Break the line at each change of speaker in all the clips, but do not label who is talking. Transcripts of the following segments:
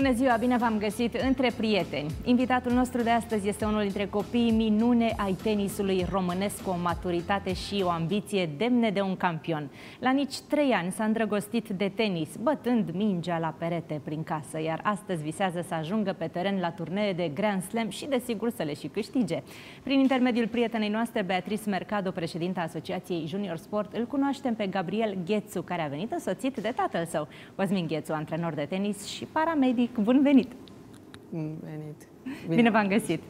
Bună ziua, bine v-am găsit între prieteni. Invitatul nostru de astăzi este unul dintre copiii minune ai tenisului românesc cu o maturitate și o ambiție demne de un campion. La nici trei ani s-a îndrăgostit de tenis, bătând mingea la perete prin casă, iar astăzi visează să ajungă pe teren la turnee de Grand Slam și desigur să le și câștige. Prin intermediul prietenei noastre, Beatrice Mercado, președinta Asociației Junior Sport, îl cunoaștem pe Gabriel Ghețu, care a venit însoțit de tatăl său, Cosmin Ghețu, antrenor de tenis și paramedic medic. Bun venit!
Bun venit!
Bine, Bine v-am găsit!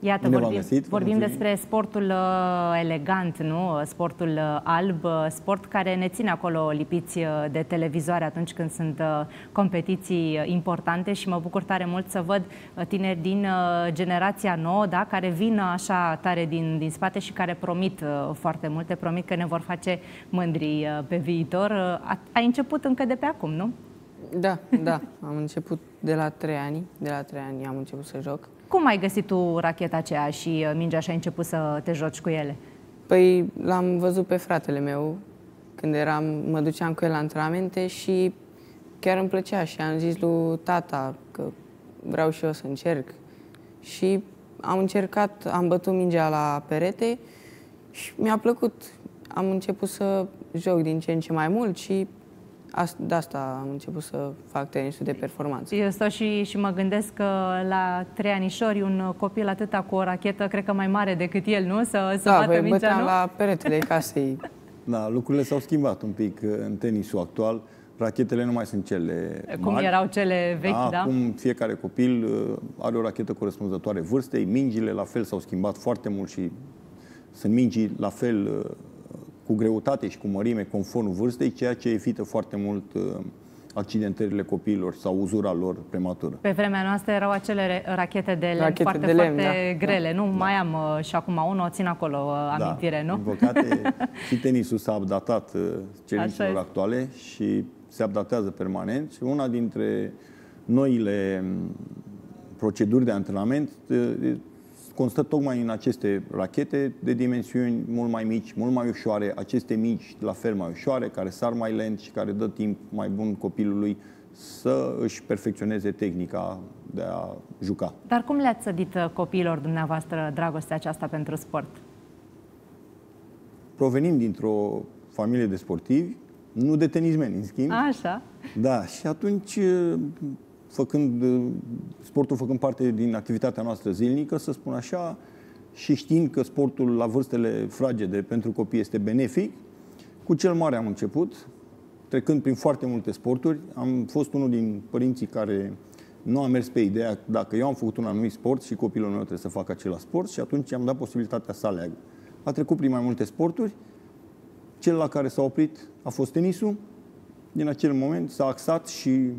Iată,
Bine
vorbim,
găsit,
vorbim despre sportul uh, elegant, nu? Sportul uh, alb, uh, sport care ne ține acolo lipiți uh, de televizoare atunci când sunt uh, competiții uh, importante și mă bucur tare mult să văd uh, tineri din uh, generația nouă, da? care vin așa tare din, din spate și care promit uh, foarte multe, promit că ne vor face mândri uh, pe viitor. Uh, ai început încă de pe acum, nu?
Da, da. Am început de la trei ani. De la trei ani am început să joc.
Cum ai găsit tu racheta aceea și uh, mingea și ai început să te joci cu ele?
Păi l-am văzut pe fratele meu când eram, mă duceam cu el la antrenamente și chiar îmi plăcea și am zis lui tata că vreau și eu să încerc. Și am încercat, am bătut mingea la perete și mi-a plăcut. Am început să joc din ce în ce mai mult și de asta am început să fac tenisul de performanță.
Eu stau și, și mă gândesc că la trei anișori un copil atâta cu o rachetă, cred că mai mare decât el, nu? Să, să
da,
bată
mingea, băteam nu? la peretele casei.
Da, lucrurile s-au schimbat un pic în tenisul actual. Rachetele nu mai sunt cele
Cum
mari.
erau cele vechi, da?
da? Acum fiecare copil uh, are o rachetă corespunzătoare vârstei. Mingile la fel s-au schimbat foarte mult și sunt mingi la fel uh, cu greutate și cu mărime conform vârstei, ceea ce evită foarte mult uh, accidentările copiilor sau uzura lor prematură.
Pe vremea noastră erau acele rachete de lemn rachete foarte, de lemn, foarte da. grele, da. nu? Da. Mai am uh, și acum unul, o țin acolo uh, da. amintire, nu?
Din păcate, și tenisul s-a updatat cerințelor actuale și se updatează permanent și una dintre noile mm, proceduri de antrenament constă tocmai în aceste rachete de dimensiuni mult mai mici, mult mai ușoare, aceste mici la fel mai ușoare, care sar mai lent și care dă timp mai bun copilului să își perfecționeze tehnica de a juca.
Dar cum le-ați sădit uh, copiilor dumneavoastră dragostea aceasta pentru sport?
Provenim dintr-o familie de sportivi, nu de tenismeni, în schimb.
Așa.
Da, și atunci uh, făcând, sportul făcând parte din activitatea noastră zilnică, să spun așa, și știind că sportul la vârstele fragede pentru copii este benefic, cu cel mare am început, trecând prin foarte multe sporturi. Am fost unul din părinții care nu a mers pe ideea dacă eu am făcut un anumit sport și copilul meu trebuie să facă același sport și atunci am dat posibilitatea să aleagă. A trecut prin mai multe sporturi, cel la care s-a oprit a fost tenisul. Din acel moment s-a axat și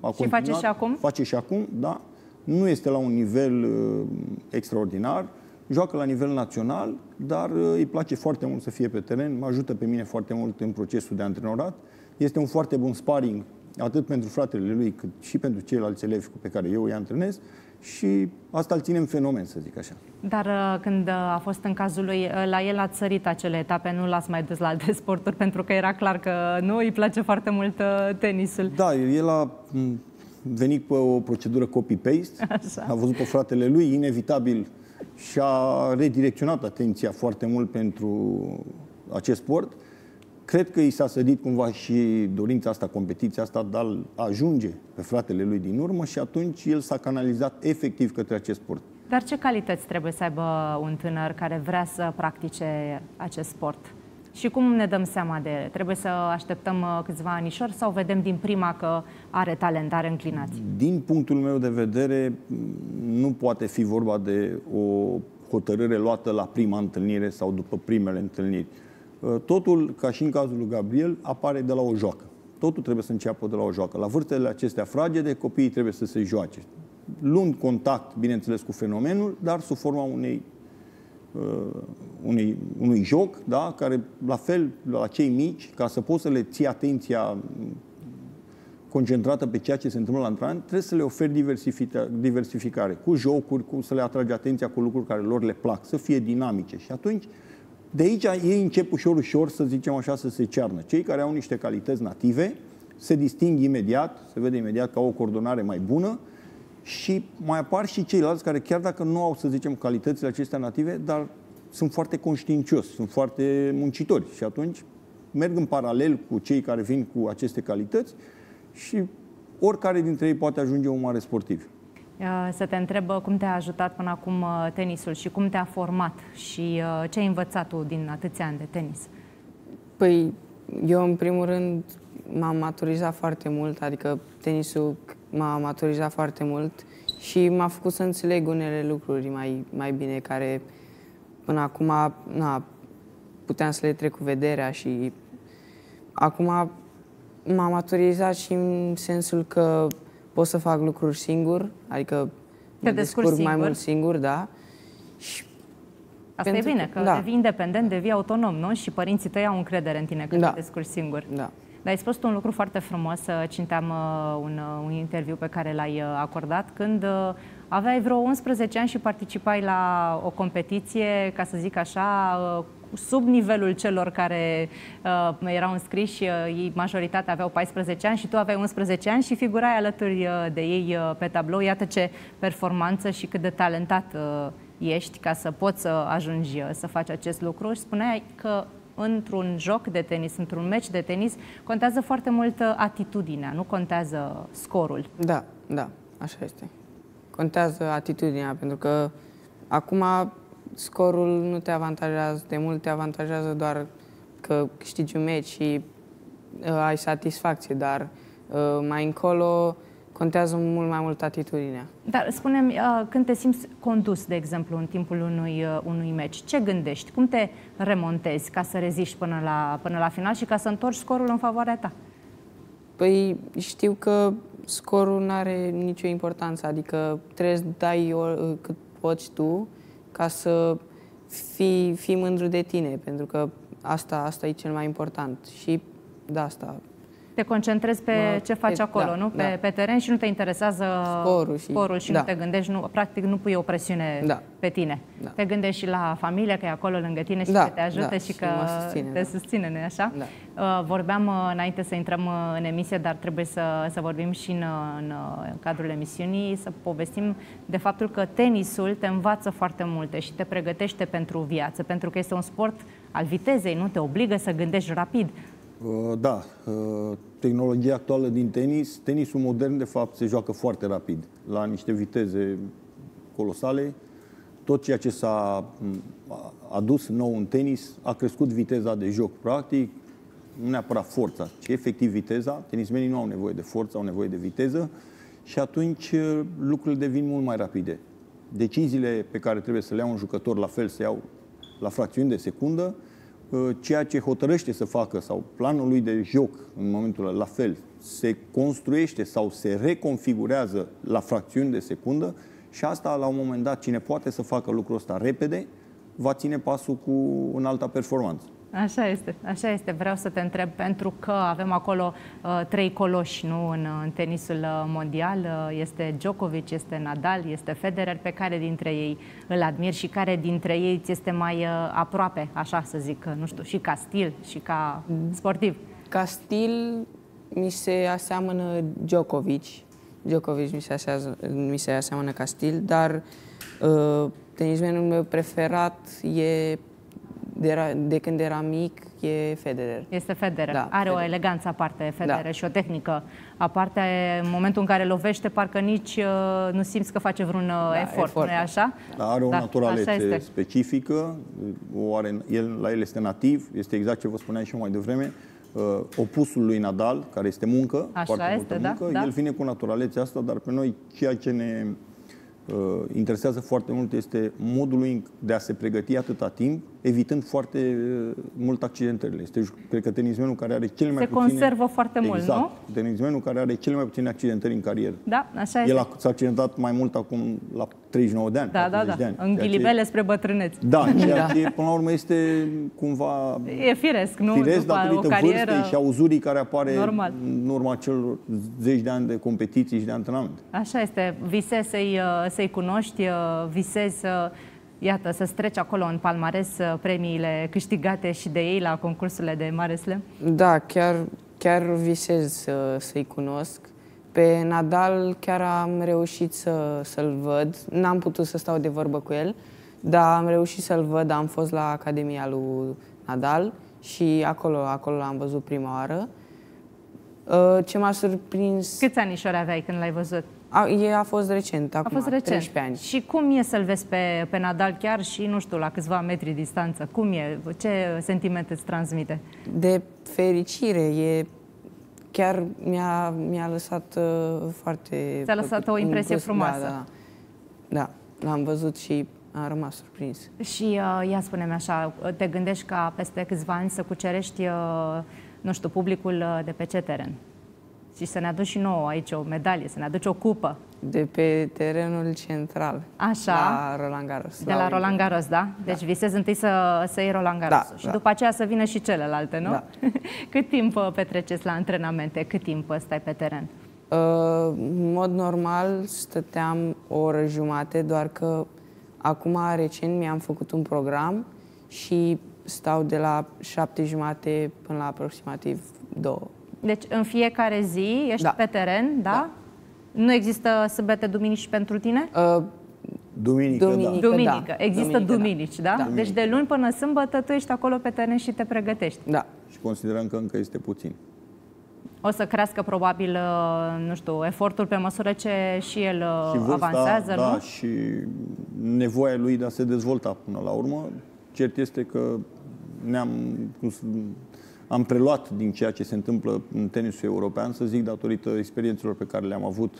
a și face și acum?
Face și acum, da. Nu este la un nivel uh, extraordinar. Joacă la nivel național, dar uh, îi place foarte mult să fie pe teren. Mă ajută pe mine foarte mult în procesul de antrenorat. Este un foarte bun sparring, atât pentru fratele lui, cât și pentru ceilalți elevi pe care eu îi antrenez și asta îl ținem fenomen, să zic așa.
Dar uh, când uh, a fost în cazul lui, uh, la el ați sărit acele etape, nu l-ați mai dus la alte sporturi, pentru că era clar că nu îi place foarte mult tenisul.
Da, el a venit pe o procedură copy-paste, a văzut pe fratele lui, inevitabil și-a redirecționat atenția foarte mult pentru acest sport Cred că i s-a sădit cumva și dorința asta, competiția asta, de a ajunge pe fratele lui din urmă și atunci el s-a canalizat efectiv către acest sport.
Dar ce calități trebuie să aibă un tânăr care vrea să practice acest sport? Și cum ne dăm seama de ele? Trebuie să așteptăm uh, câțiva anișori sau vedem din prima că are talent, are înclinații?
Din punctul meu de vedere, nu poate fi vorba de o hotărâre luată la prima întâlnire sau după primele întâlniri. Uh, totul, ca și în cazul lui Gabriel, apare de la o joacă. Totul trebuie să înceapă de la o joacă. La vârstele acestea fragede, copiii trebuie să se joace. Luând contact, bineînțeles, cu fenomenul, dar sub forma unei, uh, unei, unui joc, da? care, la fel, la cei mici, ca să poți să le ții atenția concentrată pe ceea ce se întâmplă la antrenament, trebuie să le oferi diversificare, cu jocuri, cu să le atragi atenția cu lucruri care lor le plac, să fie dinamice. Și atunci de aici ei încep ușor, ușor, să zicem așa, să se cearnă. Cei care au niște calități native se disting imediat, se vede imediat ca o coordonare mai bună și mai apar și ceilalți care chiar dacă nu au, să zicem, calitățile acestea native, dar sunt foarte conștiincioși, sunt foarte muncitori și atunci merg în paralel cu cei care vin cu aceste calități și oricare dintre ei poate ajunge un mare sportiv.
Să te întreb cum te-a ajutat până acum uh, tenisul și cum te-a format și uh, ce ai învățat tu din atâția ani de tenis?
Păi, eu în primul rând m-am maturizat foarte mult, adică tenisul m-a maturizat foarte mult și m-a făcut să înțeleg unele lucruri mai, mai bine care până acum na, puteam să le trec cu vederea și acum m-am maturizat și în sensul că pot să fac lucruri singur, adică
Te descurc singur.
mai mult singur, da. Și
Asta e bine, că, că da. devii independent, devii autonom, nu? Și părinții tăi au încredere în tine că da. te descurci singur.
Da.
Dar ai spus tu un lucru foarte frumos, cinteam uh, un, uh, un interviu pe care l-ai uh, acordat, când aveai vreo 11 ani și participai la o competiție, ca să zic așa, sub nivelul celor care uh, erau înscriși, uh, ei majoritatea aveau 14 ani și tu aveai 11 ani și figurai alături uh, de ei uh, pe tablou. Iată ce performanță și cât de talentat uh, ești ca să poți să ajungi uh, să faci acest lucru. Și spuneai că într-un joc de tenis, într-un meci de tenis, contează foarte mult uh, atitudinea, nu contează scorul.
Da, da, așa este. Contează atitudinea, pentru că acum scorul nu te avantajează, de mult te avantajează doar că câștigi un meci și uh, ai satisfacție, dar uh, mai încolo contează mult mai mult atitudinea.
Dar spunem, uh, când te simți condus, de exemplu, în timpul unui, uh, unui meci, ce gândești? Cum te remontezi ca să reziști până la, până la final și ca să întorci scorul în favoarea ta?
Păi știu că scorul nu are nicio importanță, adică trebuie să dai cât poți tu ca să fii, fii mândru de tine, pentru că asta, asta e cel mai important. Și de asta
te concentrezi pe mă, ce faci pe, acolo, da, nu? Pe, da. pe teren și nu te interesează
sporul și,
sporul și da. nu te gândești, nu, practic nu pui o presiune da. pe tine. Da. Te gândești și la familie, că e acolo lângă tine și da, că te ajută da, și, și că susține, te da. susține, nu așa? Da. Uh, vorbeam uh, înainte să intrăm uh, în emisie, dar trebuie să, să vorbim și în, în, în cadrul emisiunii, să povestim de faptul că tenisul te învață foarte multe și te pregătește pentru viață, pentru că este un sport al vitezei, nu te obligă să gândești rapid.
Uh, da, uh, tehnologia actuală din tenis, tenisul modern de fapt se joacă foarte rapid, la niște viteze colosale. Tot ceea ce s-a adus nou în tenis a crescut viteza de joc, practic, nu neapărat forța, ci efectiv viteza. Tenismenii nu au nevoie de forță, au nevoie de viteză și atunci uh, lucrurile devin mult mai rapide. Deciziile pe care trebuie să le ia un jucător la fel se iau la fracțiuni de secundă, Uh, ceea ce hotărăște să facă sau planul lui de joc în momentul ăla, la fel, se construiește sau se reconfigurează la fracțiuni de secundă și asta, la un moment dat, cine poate să facă lucrul ăsta repede, va ține pasul cu un alta performanță.
Așa este, așa este. Vreau să te întreb, pentru că avem acolo uh, trei coloși nu, în, în tenisul uh, mondial. Uh, este Djokovic, este Nadal, este Federer, pe care dintre ei îl admir și care dintre ei ți este mai uh, aproape, așa să zic, uh, nu știu, și ca stil și ca sportiv?
Ca stil mi se aseamănă Djokovic. Djokovic mi se, asează, mi se aseamănă ca stil, dar uh, tenismenul meu preferat e de, era, de când era mic, e Federer.
Este Federer. Da, Are Federer. o eleganță aparte Federer da. și o tehnică aparte. În momentul în care lovește, parcă nici uh, nu simți că face vreun uh, da, efort, efort, nu e așa?
Da, are o da, naturalețe specifică, o are, el, la el este nativ, este exact ce vă spuneam și eu mai devreme, uh, opusul lui Nadal, care este muncă,
așa
foarte
este,
multă muncă. Da,
da.
El vine cu naturalețea asta, dar pe noi ceea ce ne uh, interesează foarte mult este modul lui de a se pregăti atâta timp, evitând foarte uh, mult accidentările. Este, cred că, tenismenul care are cele mai
se
puține...
Se conservă foarte
exact,
mult, nu?
tenismenul care are cele mai puține accidentări în carieră.
Da, așa este.
El a, s-a accidentat mai mult acum la 39 de ani,
da, da, da.
de ani.
În ghilivele ce... spre bătrâneți.
Da, ceea da. ce, până la urmă, este cumva...
E firesc, nu?
Firesc
După
datorită
o carieră...
vârstei și auzurii care apare
Normal.
în urma celor zeci de ani de competiții și de antrenament.
Așa este. Visezi să-i, uh, să cunoști, uh, visezi să iată, să streci acolo în palmares uh, premiile câștigate și de ei la concursurile de Mare Slam?
Da, chiar chiar visez să, să-i cunosc. Pe Nadal chiar am reușit să, să-l văd. N-am putut să stau de vorbă cu el, dar am reușit să-l văd. Am fost la Academia lui Nadal și acolo, acolo l-am văzut prima oară. Uh, Ce m-a surprins...
Câți anișori aveai când l-ai văzut?
A, e, a fost recent, acum,
A fost recent.
13 ani.
Și cum e să-l vezi pe, pe Nadal chiar și, nu știu, la câțiva metri distanță? Cum e? Ce sentiment îți transmite?
De fericire, e chiar mi-a, mi-a lăsat uh, foarte...
Ți-a lăsat
plăcut-
o impresie
îngust-
frumoasă.
Da, da, da. Da, l-am văzut și am rămas surprins.
Și uh, ia spune-mi așa, te gândești ca peste câțiva ani să cucerești, uh, nu știu, publicul uh, de pe ce teren? Și să ne aduci și nouă aici o medalie, să ne aduci o cupă.
De pe terenul central.
Așa.
La Roland Garros.
De la Roland Garros, da? Deci visezi întâi să, să iei Roland Garros
Da,
și
da.
după aceea să vină și celelalte, nu?
Da.
Cât timp uh, petreceți la antrenamente? Cât timp uh, stai pe teren?
Uh, în mod normal stăteam o oră jumate, doar că acum recent mi-am făcut un program și stau de la șapte jumate până la aproximativ două.
Deci în fiecare zi ești
Da.
pe teren, da?
Da.
Nu există sâmbete, duminici și pentru tine?
Uh,
Duminică,
Duminică.
da.
Duminică.
da.
Există
Duminică, da.
duminici, da?
Da.
Deci de luni până sâmbătă tu ești acolo pe teren și te pregătești.
da.
Și considerăm că încă este puțin.
O să crească probabil, uh, nu știu, efortul pe măsură ce și el uh,
și vârsta,
avansează,
da,
nu?
și nevoia lui de a se dezvolta până la urmă. Cert este că ne-am cum să- am preluat din ceea ce se întâmplă în tenisul european, să zic, datorită experiențelor pe care le-am avut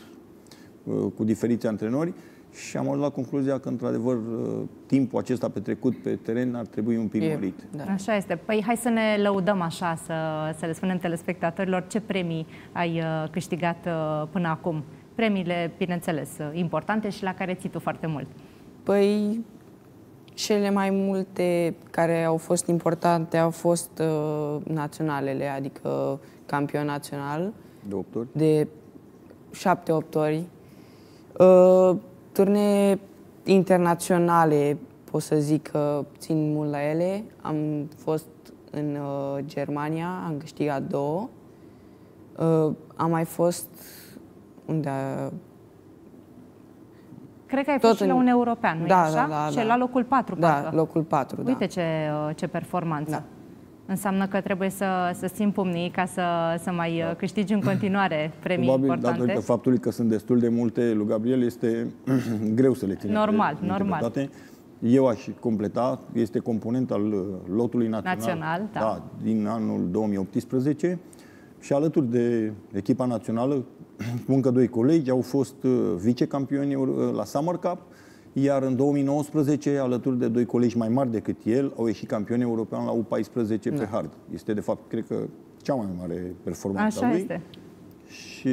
uh, cu diferiți antrenori și am ajuns la concluzia că, într-adevăr, uh, timpul acesta petrecut pe teren ar trebui un pic
E-
mărit.
da.
Așa este. Păi hai să ne lăudăm așa, să, să le spunem telespectatorilor ce premii ai uh, câștigat uh, până acum. Premiile, bineînțeles, uh, importante și la care ții tu foarte mult.
Păi, cele mai multe care au fost importante au fost uh, naționalele, adică campion național
De 8 ori.
de 7-8 ori. Uh, turnee internaționale, pot să zic că țin mult la ele. Am fost în uh, Germania, am câștigat două. Uh, am mai fost unde a-
Cred că ai
Tot
fost și la
în-
un european, nu
Da,
așa?
da, da,
și
da.
la locul 4,
Da,
parcă.
locul 4, da.
Uite ce, uh, ce performanță.
Da.
Înseamnă că trebuie să, să țin pumnii ca să, să mai uh, câștigi în continuare premii
Probabil,
importante.
datorită faptului că sunt destul de multe, lui Gabriel este greu să le ține
Normal,
pe- minte pe
normal.
toate. Eu aș completa, este component al uh, lotului național,
Național, da.
din anul 2018 și alături de echipa națională, cu încă doi colegi, au fost uh, vicecampioni euro- la Summer Cup, iar în 2019, alături de doi colegi mai mari decât el, au ieșit campioni european la U14
Da.
pe hard. Este, de fapt, cred că cea mai mare performanță a
Așa
lui.
este.
Și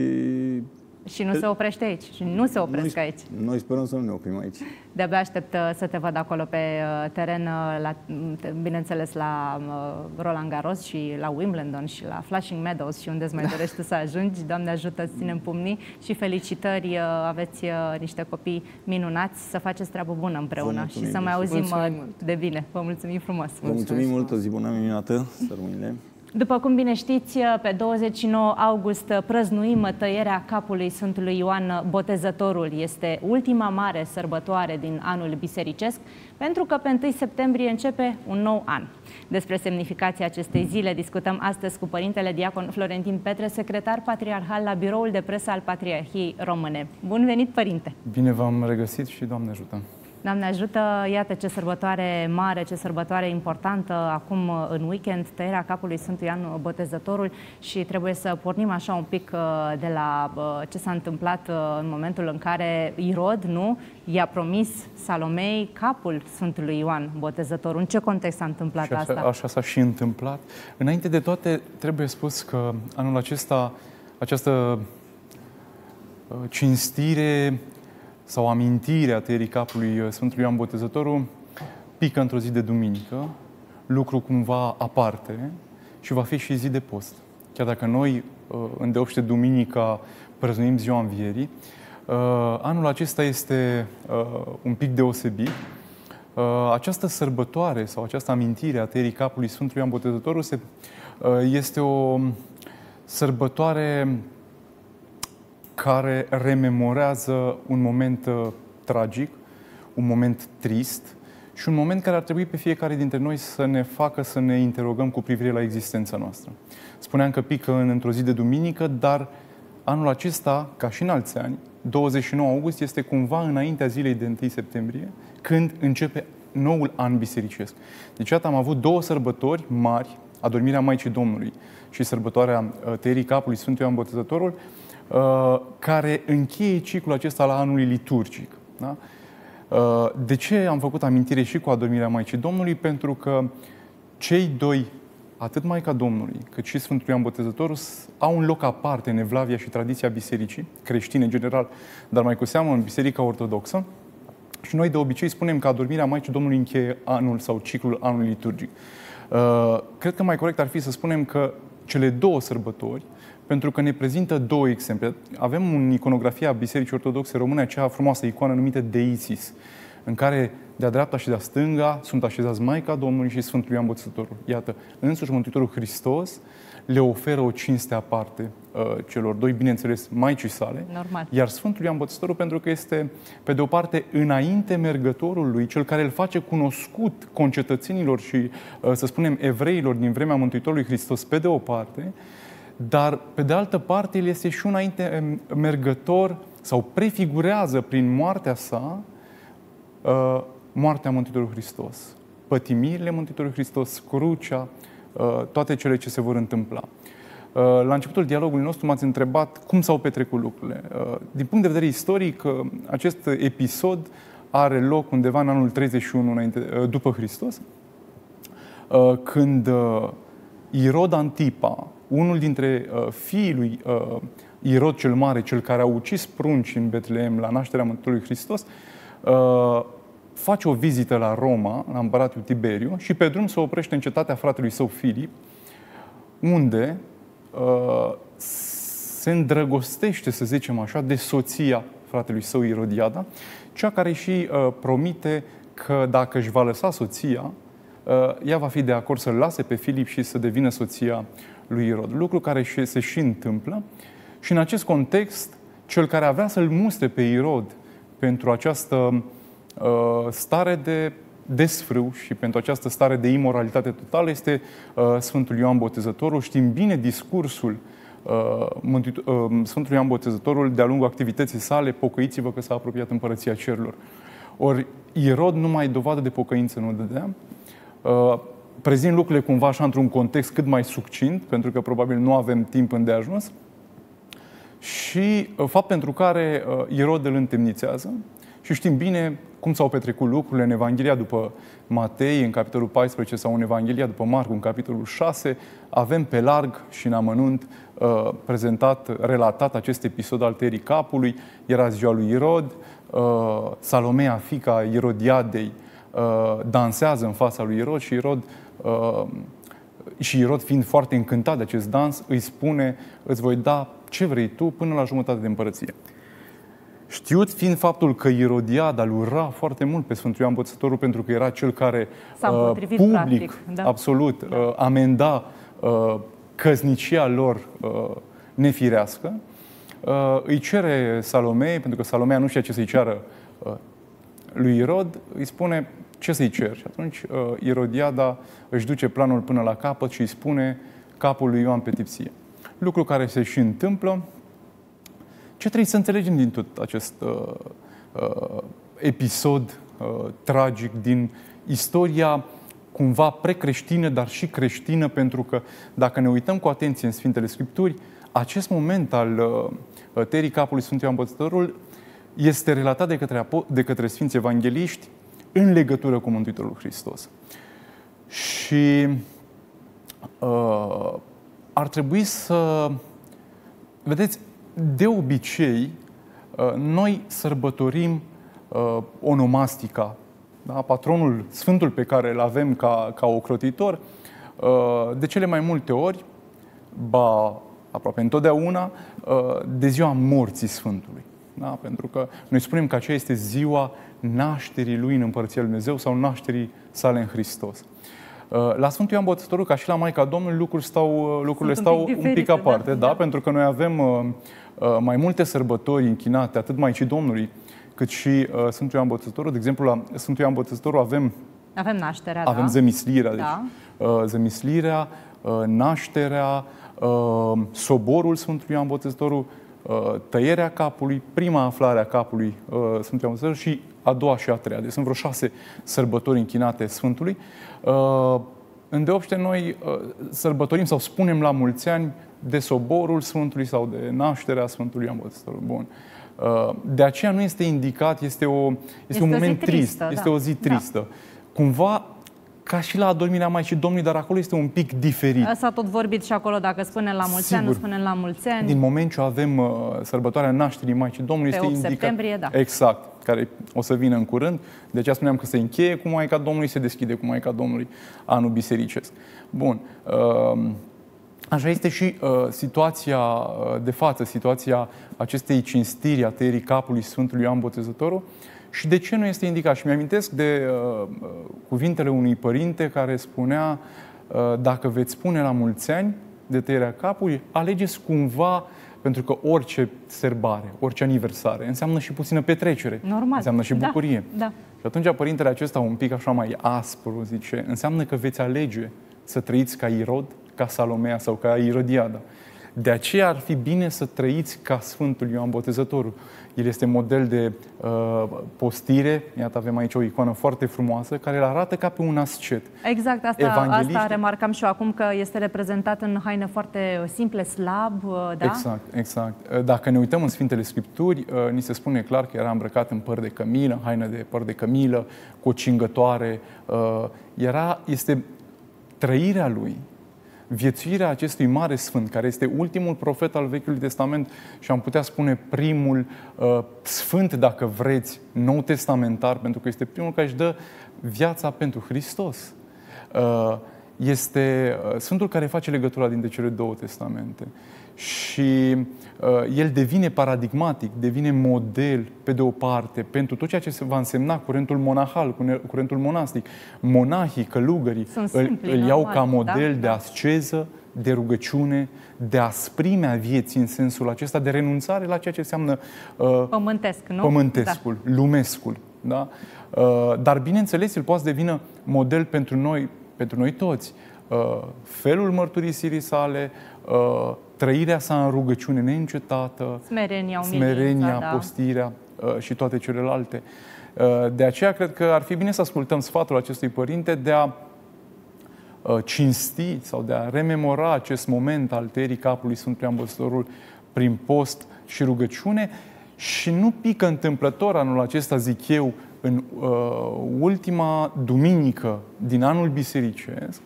Și nu se oprește aici. Și nu se opresc
noi,
aici.
noi sperăm să nu ne oprim aici.
De-abia aștept uh, să te văd acolo pe uh, teren, uh, la, m, te- bineînțeles la uh, Roland Garros și la Wimbledon și la Flushing Meadows și unde îți mai dorești tu să ajungi. Doamne ajută, să ținem pumnii și felicitări, uh, aveți uh, niște copii minunați, să faceți treabă bună împreună și
mulțumim.
să mai auzim uh,
Mulțumim mult.
de bine. Vă mulțumim frumos!
Vă mulțumim mult, o zi bună minunată, sărmâinile.
După cum bine știți, pe 29 august prăznuim tăierea capului Sfântului Ioan Botezătorul. Este ultima mare sărbătoare din anul bisericesc, pentru că pe 1 septembrie începe un nou an. Despre semnificația acestei zile discutăm astăzi cu Părintele Diacon Florentin Petre, secretar patriarhal la Biroul de Presă al Patriarhiei Române. Bun venit, Părinte!
Bine v-am regăsit și Doamne ajută!
Doamne ajută, iată ce sărbătoare mare, ce sărbătoare importantă acum în weekend, tăierea capului Sfântul Ioan Botezătorul și trebuie să pornim așa un pic uh, de la uh, ce s-a întâmplat uh, în momentul în care Irod, nu, i-a promis Salomei capul Sfântului Ioan Botezătorul. În ce context s-a întâmplat
Și așa,
asta?
așa s-a și întâmplat. Înainte de toate, trebuie spus că anul acesta, această uh, cinstire sau amintire a tăierii capului uh, Sfântului Ioan Botezătorul pică într-o zi de duminică, lucru cumva aparte și va fi și zi de post. Chiar dacă noi, uh, îndeopște duminica, prăznuim ziua învierii, uh, anul acesta este uh, un pic deosebit. Uh, Această sărbătoare sau această amintire a tăierii capului Sfântului Ioan Botezătorul se, uh, este o sărbătoare care rememorează un moment uh, tragic, un moment trist și un moment care ar trebui pe fiecare dintre noi să ne facă să ne interogăm cu privire la existența noastră. Spuneam că pică în, într-o zi de duminică, dar anul acesta, ca și în alți ani, 29 august este cumva înaintea zilei de 1 septembrie, când începe noul an bisericesc. Deci, iată, am avut două sărbători mari, adormirea Maicii Domnului și sărbătoarea uh, tăierii capului Sfântul Ioan Botezătorul, uh, care încheie ciclul acesta la anului liturgic. Da? Uh, de ce am făcut amintire și cu adormirea Maicii Domnului? Pentru că cei doi, atât Maica Domnului, cât și Sfântul Ioan Botezătorul, au un loc aparte în Evlavia și tradiția bisericii, creștine în general, dar mai cu seamă în Biserica Ortodoxă. Și noi de obicei spunem că adormirea Maicii Domnului încheie anul sau ciclul anului liturgic. Uh, cred că mai corect ar fi să spunem că cele două sărbători, pentru că ne prezintă două exemple. Avem în iconografia Bisericii Ortodoxe Române acea frumoasă icoană numită Deisis, în care de-a dreapta și de-a stânga sunt așezați Maica Domnului și Sfântul Ioan Botezătorul. Iată, însuși Mântuitorul Hristos le oferă o cinste aparte uh, celor doi, bineînțeles, Maicii sale.
Normal.
Iar Sfântul Ioan Botezătorul pentru că este, pe de o parte, înainte mergătorul lui, cel care îl face cunoscut concetățenilor și, uh, să spunem, evreilor din vremea Mântuitorului Hristos, pe de o parte, dar, pe de altă parte, el este și un înainte um, mergător sau prefigurează prin moartea sa uh, moartea Mântuitorului Hristos. Pătimirile Mântuitorului Hristos, crucea, uh, toate cele ce se vor întâmpla. Uh, la începutul dialogului nostru m-ați întrebat cum s-au petrecut lucrurile. Uh, din punct de vedere istoric, uh, acest episod are loc undeva în anul 31 înainte, uh, după Hristos, uh, când uh, Irod Antipa, unul dintre uh, fiii lui uh, Irod cel Mare, cel care a ucis prunci în Betleem la nașterea Mântuitorului Hristos, uh, face o vizită la Roma, la împăratul Tiberiu, și pe drum se oprește în cetatea fratelui său Filip, unde uh, se îndrăgostește, să zicem așa, de soția fratelui său Irodiada, cea care și uh, promite că dacă își va lăsa soția, uh, ea va fi de acord să-l lase pe Filip și să devină soția lui Irod. Lucru care se și întâmplă. Și în acest context, cel care avea să-l mustre pe Irod pentru această uh, stare de desfrâu și pentru această stare de imoralitate totală este uh, Sfântul Ioan Botezătorul. Știm bine discursul uh, uh, Sfântul Ioan Botezătorul de-a lungul activității sale, pocăiți-vă că s-a apropiat împărăția cerurilor. Ori Irod numai dovadă de pocăință nu dădea. Uh, prezint lucrurile cumva așa într-un context cât mai succint, pentru că probabil nu avem timp îndeajuns, și uh, fapt pentru care uh, Irod îl întemnițează. Și știm bine cum s-au petrecut lucrurile în Evanghelia după Matei, în capitolul 14, sau în Evanghelia după Marcu, în capitolul 6, avem pe larg și în amănunt uh, prezentat, relatat acest episod al tăierii capului. Era ziua lui Irod, Salomea, fica Irodiadei, dansează în fața lui Irod și Irod Uh, și Irod, fiind foarte încântat de acest dans, îi spune, îți voi da ce vrei tu până la jumătate de împărăție. Știut fiind faptul că Irodiada îl ura foarte mult pe Sfântul Ioan Botezătorul pentru că era cel care
uh, public, practic,
da. absolut, da. uh, amenda uh, căznicia lor uh, nefirească, uh, îi cere Salomei, pentru că Salomea nu știa ce să-i ceară uh, lui Irod, îi spune, ce să-i cer? Și atunci uh, Irodiada își duce planul până la capăt și îi spune capul lui Ioan pe tipsie. Lucru care se și întâmplă. Ce trebuie să înțelegem din tot acest uh, uh, episod uh, tragic din istoria cumva precreștină, dar și creștină, pentru că dacă ne uităm cu atenție în Sfintele Scripturi, acest moment al uh, tăierii capului Sfântului Ioan Botezătorul este relatat de către, de către Sfinți Evangeliști în legătură cu Mântuitorul Hristos. Și uh, ar trebui să. Vedeți, de obicei, uh, noi sărbătorim uh, onomastica, da? patronul, sfântul pe care îl avem ca, ca ocrotitor, uh, de cele mai multe ori, ba aproape întotdeauna, uh, de ziua morții Sfântului. Da? Pentru că noi spunem că aceea este ziua nașterii Lui în Împărăția Lui Dumnezeu sau nașterii sale în Hristos. Uh, la Sfântul Ioan Botezătorul, ca și la Maica Domnului, lucrurile stau, lucrurile
Sunt
stau
un pic
un pic
diferite,
aparte,
da,
da,
da.
pentru că noi avem uh, uh, mai multe sărbători închinate, atât Maicii Domnului, cât și uh, Sfântul Ioan Botezătorul. De exemplu, la Sfântul Ioan Botezătorul avem
Avem nașterea,
avem
da?
zemislirea, deci
Da.
uh, zemislirea, uh, nașterea, uh, soborul Sfântului Ioan Botezătorul, uh, tăierea capului, prima aflare a capului uh, Sfântului Ioan Botezătorul și a doua și a treia. Deci sunt vreo șase sărbători închinate Sfântului. Uh, Îndeopște noi uh, sărbătorim sau spunem la mulți ani de soborul Sfântului sau de nașterea Sfântului Ioan Botezătorul. Bun. Uh, De aceea nu este indicat, este, o, este,
Este
un
o zi
moment trist,
tristă,
este
da.
o zi
Da.
tristă. Cumva ca și la adormirea Maicii Domnului, dar acolo este un pic diferit.
S-a tot vorbit și acolo dacă spunem la mulți ani, nu
Sigur.
spunem la mulți ani.
Din moment ce avem uh, sărbătoarea nașterii Maicii Domnului,
Pe
este
8
indicat.
septembrie, da.
Exact, care o să vină în curând. De aceea spuneam că se încheie cu Maica Domnului, se deschide cu Maica Domnului anul bisericesc. Bun. Uh, Așa este și uh, situația uh, de față, situația acestei cinstiri a tăierii capului Sfântului Ioan Botezătorul și de ce nu este indicat. Și mi-amintesc de uh, uh, cuvintele unui părinte care spunea uh, dacă veți spune la mulți ani de tăierea capului, alegeți cumva pentru că orice serbare, orice aniversare înseamnă și puțină petrecere,
Normal.
înseamnă și
Da,
bucurie.
da.
Și atunci părintele acesta, un pic așa mai aspru, zice, înseamnă că veți alege să trăiți ca Irod, ca Salomea sau ca Irodiada. De aceea ar fi bine să trăiți ca Sfântul Ioan Botezătorul. El este model de uh, postire, iată avem aici o icoană foarte frumoasă, care îl arată ca pe un ascet.
Exact, asta,
Evangeliștii-
asta remarcam și eu acum că este reprezentat în haine foarte simple, slab, da?
Exact, exact. Dacă ne uităm în Sfintele Scripturi, uh, ni se spune clar că era îmbrăcat în păr de cămilă, în haină de păr de cămilă, cu o cingătoare. uh, Era, este trăirea lui, viețuirea acestui mare sfânt, care este ultimul profet al Vechiului Testament și am putea spune primul uh, sfânt, dacă vreți, nou testamentar, pentru că este primul care își dă viața pentru Hristos. Uh, este uh, Sfântul care face legătura dintre cele două testamente. Și uh, el devine paradigmatic, devine model, pe de o parte, pentru tot ceea ce se va însemna curentul monahal, cune- curentul monastic. Monahii, călugării,
Sunt
îl,
simpli,
îl iau
normal,
ca model
da,
de
da.
asceză, de rugăciune, de asprimea vieții în sensul acesta, de renunțare la ceea ce înseamnă uh,
Pământesc, nu?
pământescul, lumescul. Da? Uh, Dar, bineînțeles, el poate să devină model pentru noi, pentru noi toți. Uh, Felul mărturisirii sale, uh, trăirea sa în rugăciune neîncetată,
Da. Smerenia, umilința,
smerenia,
da.
postirea uh, și toate celelalte. Uh, De aceea cred că ar fi bine să ascultăm sfatul acestui părinte de a uh, cinsti sau de a rememora acest moment al tăierii capului Sfântului Ambăsătorul prin post și rugăciune și nu pică întâmplător anul acesta, zic eu, în uh, ultima duminică din anul bisericesc,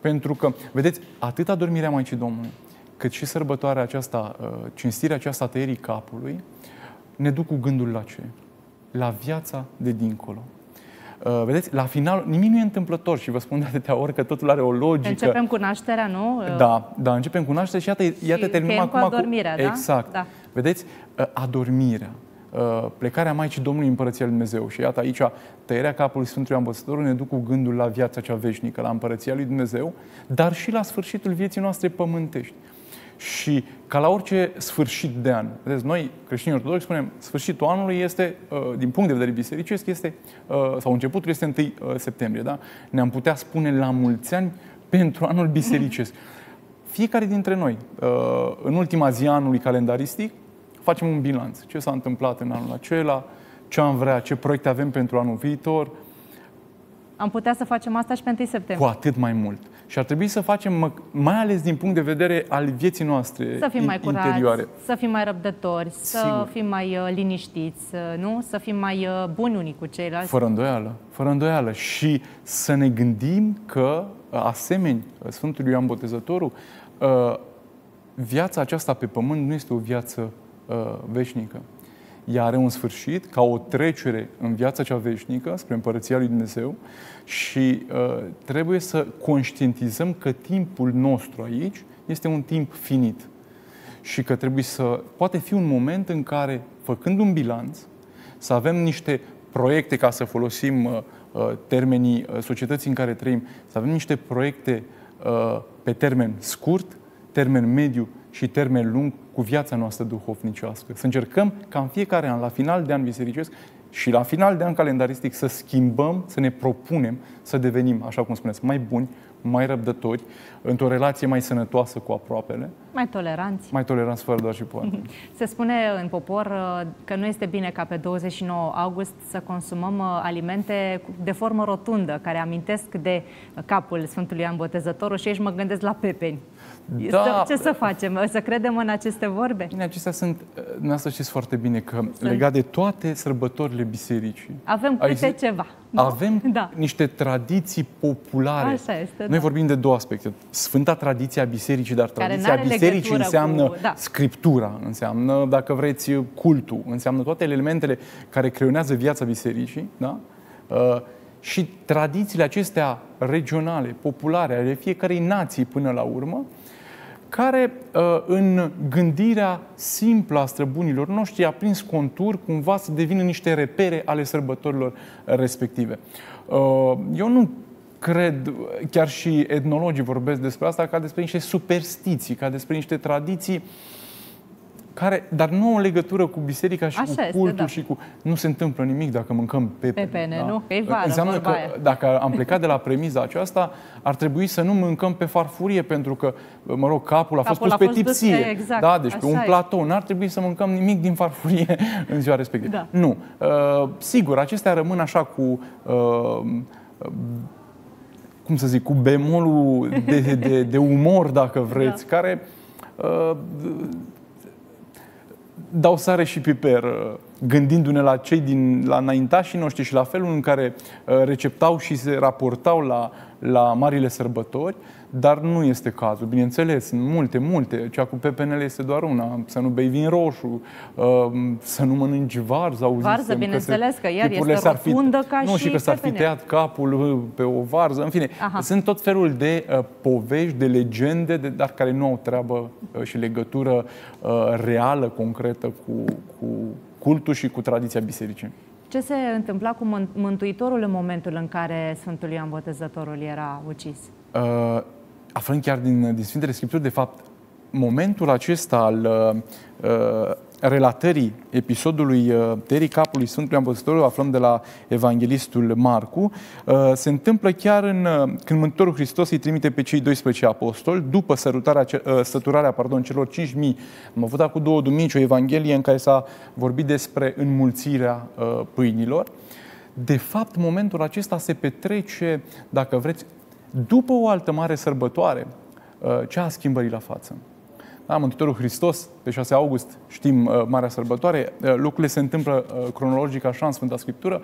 pentru că, vedeți, atât adormirea Maicii Domnului, cât și sărbătoarea aceasta, uh, cinstirea aceasta a tăierii capului, ne duc cu gândul la ce? La viața de dincolo. Uh, Vedeți, la final nimic nu e întâmplător și vă spun de atâtea ori că totul are o logică.
Începem cu nașterea, nu?
Da, da, începem cu naștere și iată, iată terminăm
încheiem cu
acum
adormirea, da?
Exact.
Da.
Vedeți, uh, adormirea, uh, plecarea Maicii Domnului în Împărăția Lui Dumnezeu și iată aici tăierea capului Sfântului Ambăsătorul ne duc cu gândul la viața cea veșnică, la Împărăția Lui Dumnezeu, dar și la sfârșitul vieții noastre pământești. Și ca la orice sfârșit de an, vedeți, noi creștini ortodoxi spunem, sfârșitul anului este, uh, din punct de vedere bisericesc, este, uh, sau începutul este 1 septembrie, da? Ne-am putea spune la mulți ani pentru anul bisericesc. Fiecare dintre noi, uh, în ultima zi a anului calendaristic, facem un bilanț. Ce s-a întâmplat în anul acela, ce am vrea, ce proiecte avem pentru anul viitor,
Am putea să facem asta și pe 1
cu
septembrie.
atât mai mult. Și ar trebui să facem, mă- mai ales din punct de vedere al vieții noastre
Să fim mai
in-
curați,
interioare.
să fim mai răbdători, să
Sigur.
fim mai uh, liniștiți, uh, nu? Să fim mai uh, buni unii cu ceilalți.
Fără îndoială, fără îndoială. Și să ne gândim că, asemeni Sfântului Ioan Botezătorul, uh, viața aceasta pe pământ nu este o viață uh, veșnică. Ea are un sfârșit ca o trecere în viața cea veșnică spre Împărăția lui Dumnezeu și uh, trebuie să conștientizăm că timpul nostru aici este un timp finit și că trebuie să... Poate fi un moment în care, făcând un bilanț, să avem niște proiecte, ca să folosim uh, uh, termenii uh, societății în care trăim, să avem niște proiecte pe termen scurt, termen mediu și termen lung cu viața noastră duhovnicească. Să încercăm ca în fiecare an, la final de an bisericesc și la final de an calendaristic, să schimbăm, să ne propunem să devenim, așa cum spuneți, mai buni, mai răbdători, într-o relație mai sănătoasă cu aproapele.
Mai toleranți.
Mai toleranți, fără doar și poate.
Se spune în popor uh, că nu este bine ca pe 29 august să consumăm uh, alimente de formă rotundă, care amintesc de capul Sfântului Ioan Botezătorul și aici mă gândesc la pepeni. Da. Ce să facem? Să credem în aceste vorbe?
Bine, acestea sunt, uh, să știți foarte bine că sunt. legat de toate sărbătorile bisericii.
Avem câte zis, ceva.
Nu? Avem da. niște tradiții populare.
Așa este,
Noi da. vorbim de două aspecte. Sfânta tradiția bisericii, dar tradiția bisericii înseamnă cu, da. scriptura, înseamnă, dacă vreți, cultul, înseamnă toate elementele care creionează viața bisericii, da? Uh, și tradițiile acestea regionale, populare, ale fiecarei nații până la urmă, care uh, în gândirea simplă a străbunilor noștri a prins contur cumva să devină niște repere ale sărbătorilor respective. Uh, eu nu cred, chiar și etnologii vorbesc despre asta, ca despre niște superstiții, ca despre niște tradiții uh, care, dar nu au legătură cu biserica și Așa cu este, cultul da. și cu... Nu se întâmplă nimic dacă mâncăm pepene.
Pepene, da? nu? e vară,
Înseamnă că aia. dacă am plecat de la premiza aceasta, ar trebui să nu mâncăm pe farfurie, pentru că, mă rog, capul a capul fost pus a pe tipsie. Dus, exact, da, deci pe un platou. N-ar trebui să mâncăm nimic din farfurie în ziua respectivă. Da. Nu. Uh, sigur, acestea rămân așa cu... Uh, cum să zic, cu bemolul de, de, de umor, dacă vreți, da. care uh, dau sare și piper, uh, gândindu-ne la cei din la înaintașii noștri și la felul în care uh, receptau și se raportau la, la marile sărbători, dar nu este cazul. Bineînțeles, sunt multe, multe. Cea cu pepenele este doar una. Să nu bei vin roșu, uh, să nu mănânci varză.
Varză, bineînțeles, că, că iar este rotundă ca
nu, și, și că s-ar fi tăiat capul pe o varză. În fine, Aha. sunt tot felul de uh, povești, de legende, de, dar care nu au treabă uh, și legătură uh, reală, concretă cu, cu cultul și cu tradiția bisericii.
Ce se întâmpla cu Mântuitorul în momentul în care Sfântul Ioan Botezătorul era ucis? Uh,
aflăm chiar din, din Sfintele Scripturi, de fapt, momentul acesta al uh, uh relatării episodului uh, tăierii capului Sfântului Apostolului, aflăm de la Evanghelistul Marcu, uh, se întâmplă chiar în, uh, când Mântuitorul Hristos îi trimite pe cei 12 apostoli, după sărutarea, uh, săturarea pardon, celor 5.000. Am avut acum două duminici o Evanghelie în care s-a vorbit despre înmulțirea uh, pâinilor. De fapt, momentul acesta se petrece, dacă vreți, după o altă mare sărbătoare, uh, cea a schimbării la față. Da, Mântuitorul Hristos, pe 6 august, știm uh, Marea Sărbătoare, uh, lucrurile se întâmplă cronologic așa în Sfânta Scriptură,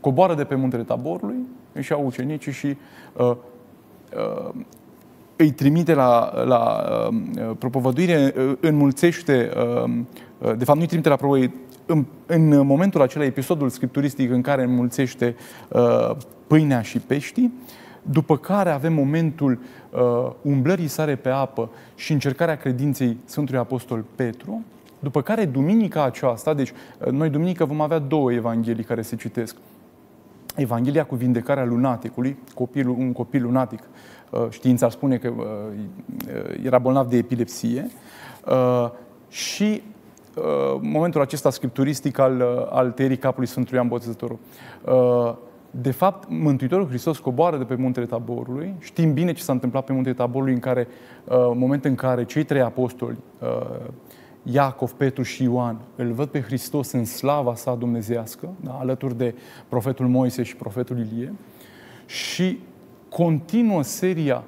coboară de pe muntele Taborului, își iau ucenicii și uh, uh, îi trimite la, la uh, propovăduire, înmulțește, uh, de fapt nu îi trimite la propovăduire, în, în momentul acela, episodul scripturistic în care înmulțește uh, pâinea și peștii, după care avem momentul uh, umblării sare pe apă și încercarea credinței Sfântului Apostol Petru, după care duminica aceasta, deci uh, noi duminică vom avea două evanghelii care se citesc. Evanghelia cu vindecarea lunaticului, copil, un copil lunatic, uh, știința spune că uh, era bolnav de epilepsie, uh, și uh, momentul acesta scripturistic al, uh, al tăierii capului Sfântului Ioan Botezătorul. Uh, de fapt, Mântuitorul Hristos coboară de pe muntele Taborului. Știm bine ce s-a întâmplat pe muntele Taborului, în care, uh, moment în care cei trei apostoli, uh, Iacov, Petru și Ioan, îl văd pe Hristos în slava sa dumnezească, da, alături de profetul Moise și profetul Ilie, și continuă seria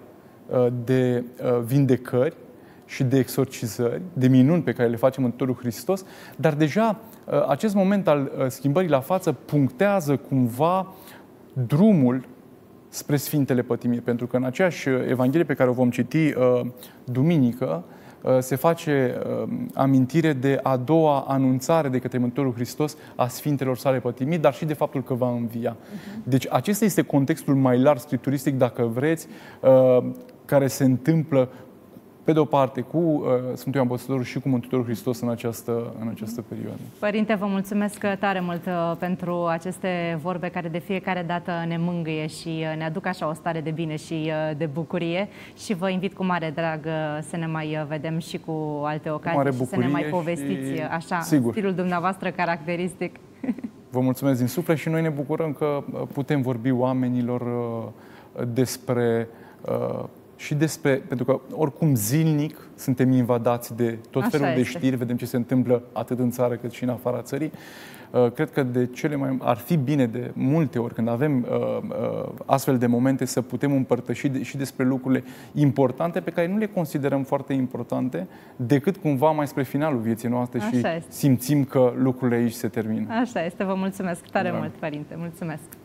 uh, de uh, vindecări și de exorcizări, de minuni pe care le face Mântuitorul Hristos, dar deja uh, acest moment al uh, schimbării la față punctează cumva drumul spre Sfintele Pătimiri, pentru că în aceeași Evanghelie pe care o vom citi uh, duminică, uh, se face uh, amintire de a doua anunțare de către Mântuitorul Hristos a Sfintelor sale pătimiri, dar și de faptul că va învia. Uh-huh. Deci acesta este contextul mai larg scripturistic, dacă vreți, uh, care se întâmplă pe de o parte, cu uh, Sfântul Ioan Botezătorul și cu Mântuitorul Hristos în această, în această perioadă.
Părinte, vă mulțumesc tare mult uh, pentru aceste vorbe care de fiecare dată ne mângâie și uh, ne aduc așa o stare de bine și uh, de bucurie și vă invit cu mare drag să ne mai vedem și cu alte ocazii și să ne mai povestiți și... așa Sigur. stilul dumneavoastră caracteristic.
Vă mulțumesc din suflet și noi ne bucurăm că putem vorbi oamenilor despre și despre, pentru că oricum zilnic suntem invadați de tot Așa felul este. de știri, vedem ce se întâmplă atât în țară cât și în afara țării. Uh, cred că de cele mai ar fi bine de multe ori când avem uh, uh, astfel de momente să putem împărtăși de, și despre lucrurile importante pe care nu le considerăm foarte importante decât cumva mai spre finalul vieții noastre Așa și este. simțim că lucrurile aici se termină.
Așa este, vă mulțumesc tare da. mult, părinte, mulțumesc.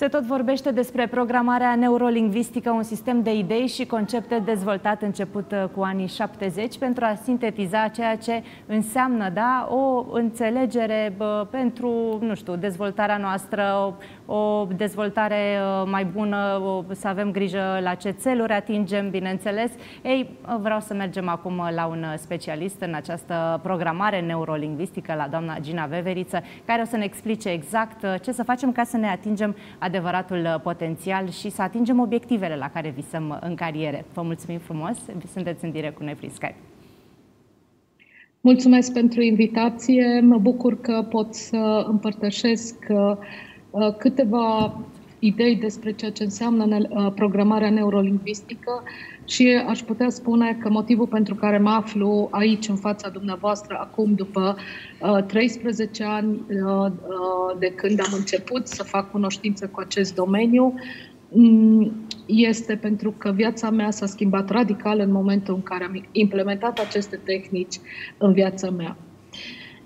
Se tot vorbește despre programarea neurolingvistică, un sistem de idei și concepte dezvoltat început uh, cu anii 70 pentru a sintetiza ceea ce înseamnă da, o înțelegere bă, pentru, nu știu, dezvoltarea noastră, o, o dezvoltare uh, mai bună, o, să avem grijă la ce țeluri atingem, bineînțeles. Ei, vreau să mergem acum la un specialist în această programare neurolingvistică, la doamna Gina Veveriță, care o să ne explice exact uh, ce să facem ca să ne atingem adevăratul uh, potențial și să atingem obiectivele la care visăm în cariere. Vă mulțumim frumos, sunteți în direct cu noi prin Skype.
Mulțumesc pentru invitație. Mă bucur că pot să împărtășesc uh, uh, câteva idei despre ceea ce înseamnă programarea neurolingvistică și aș putea spune că motivul pentru care mă aflu aici în fața dumneavoastră acum după uh, 13 ani uh, uh, de când am început să fac cunoștință cu acest domeniu um, este pentru că viața mea s-a schimbat radical în momentul în care am implementat aceste tehnici în viața mea.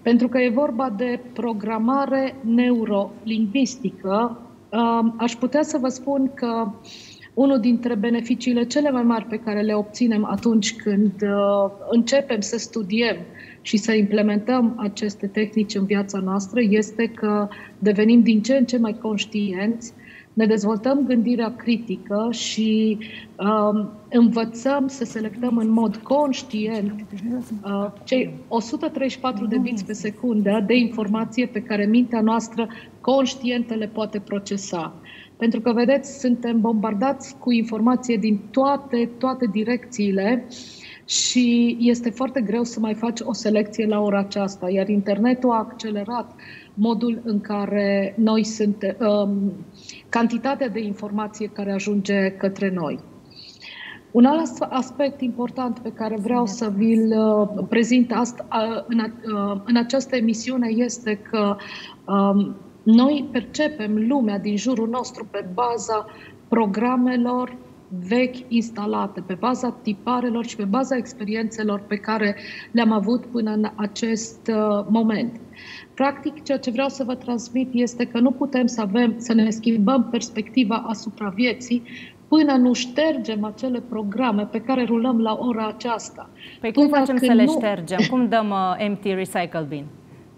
Pentru că e vorba de programare neurolingvistică, uh, aș putea să vă spun că uh, unul dintre beneficiile cele mai mari pe care le obținem atunci când uh, începem să studiem și să implementăm aceste tehnici în viața noastră este că devenim din ce în ce mai conștienți, ne dezvoltăm gândirea critică și um, învățăm să selectăm în mod conștient uh, cei 134 de bits pe secundă de informație pe care mintea noastră conștientă le poate procesa. Pentru că, vedeți, suntem bombardați cu informație din toate, toate direcțiile și este foarte greu să mai faci o selecție la ora aceasta, iar internetul a accelerat modul în care noi suntem, um, cantitatea de informație care ajunge către noi. Un alt aspect important pe care vreau să vi-l uh, prezint asta, uh, în, uh, în această emisiune este că um, noi percepem lumea din jurul nostru pe baza programelor vechi instalate, pe baza tiparelor și pe baza experiențelor pe care le-am avut până în acest uh, moment. Practic, ceea ce vreau să vă transmit este că nu putem să avem, să ne schimbăm perspectiva asupra vieții până nu ștergem acele programe pe care rulăm la ora aceasta.
Păi cum facem să le nu... ștergem? Cum dăm uh, empty recycle bin?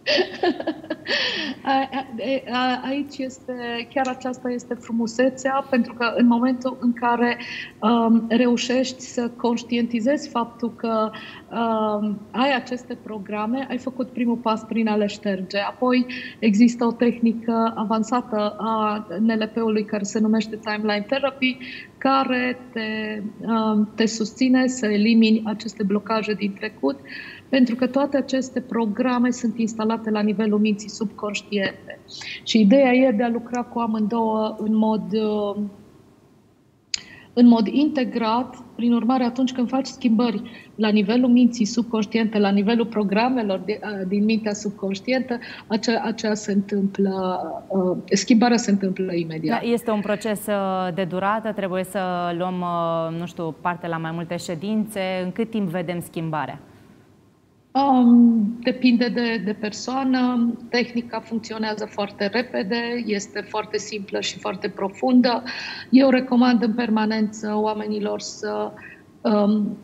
Aici este, chiar aceasta este frumusețea, pentru că în momentul în care um, reușești să conștientizezi faptul că um, ai aceste programe, ai făcut primul pas prin a le șterge. Apoi există o tehnică avansată a NLP-ului care se numește Timeline Therapy, care te, um, te susține să elimini aceste blocaje din trecut pentru că toate aceste programe sunt instalate la nivelul minții subconștiente. Și ideea e de a lucra cu amândouă în mod, uh, în mod integrat. Prin urmare, atunci când faci schimbări la nivelul minții subconștiente, la nivelul programelor uh, din mintea subconștientă, acea, acea se întâmplă, uh, schimbarea se întâmplă imediat.
Da, este un proces de durată, trebuie să luăm, nu știu, parte la mai multe ședințe. În cât timp vedem schimbarea?
Um, depinde de, de persoană. Tehnica funcționează foarte repede, este foarte simplă și foarte profundă. Eu recomand în permanență oamenilor să um,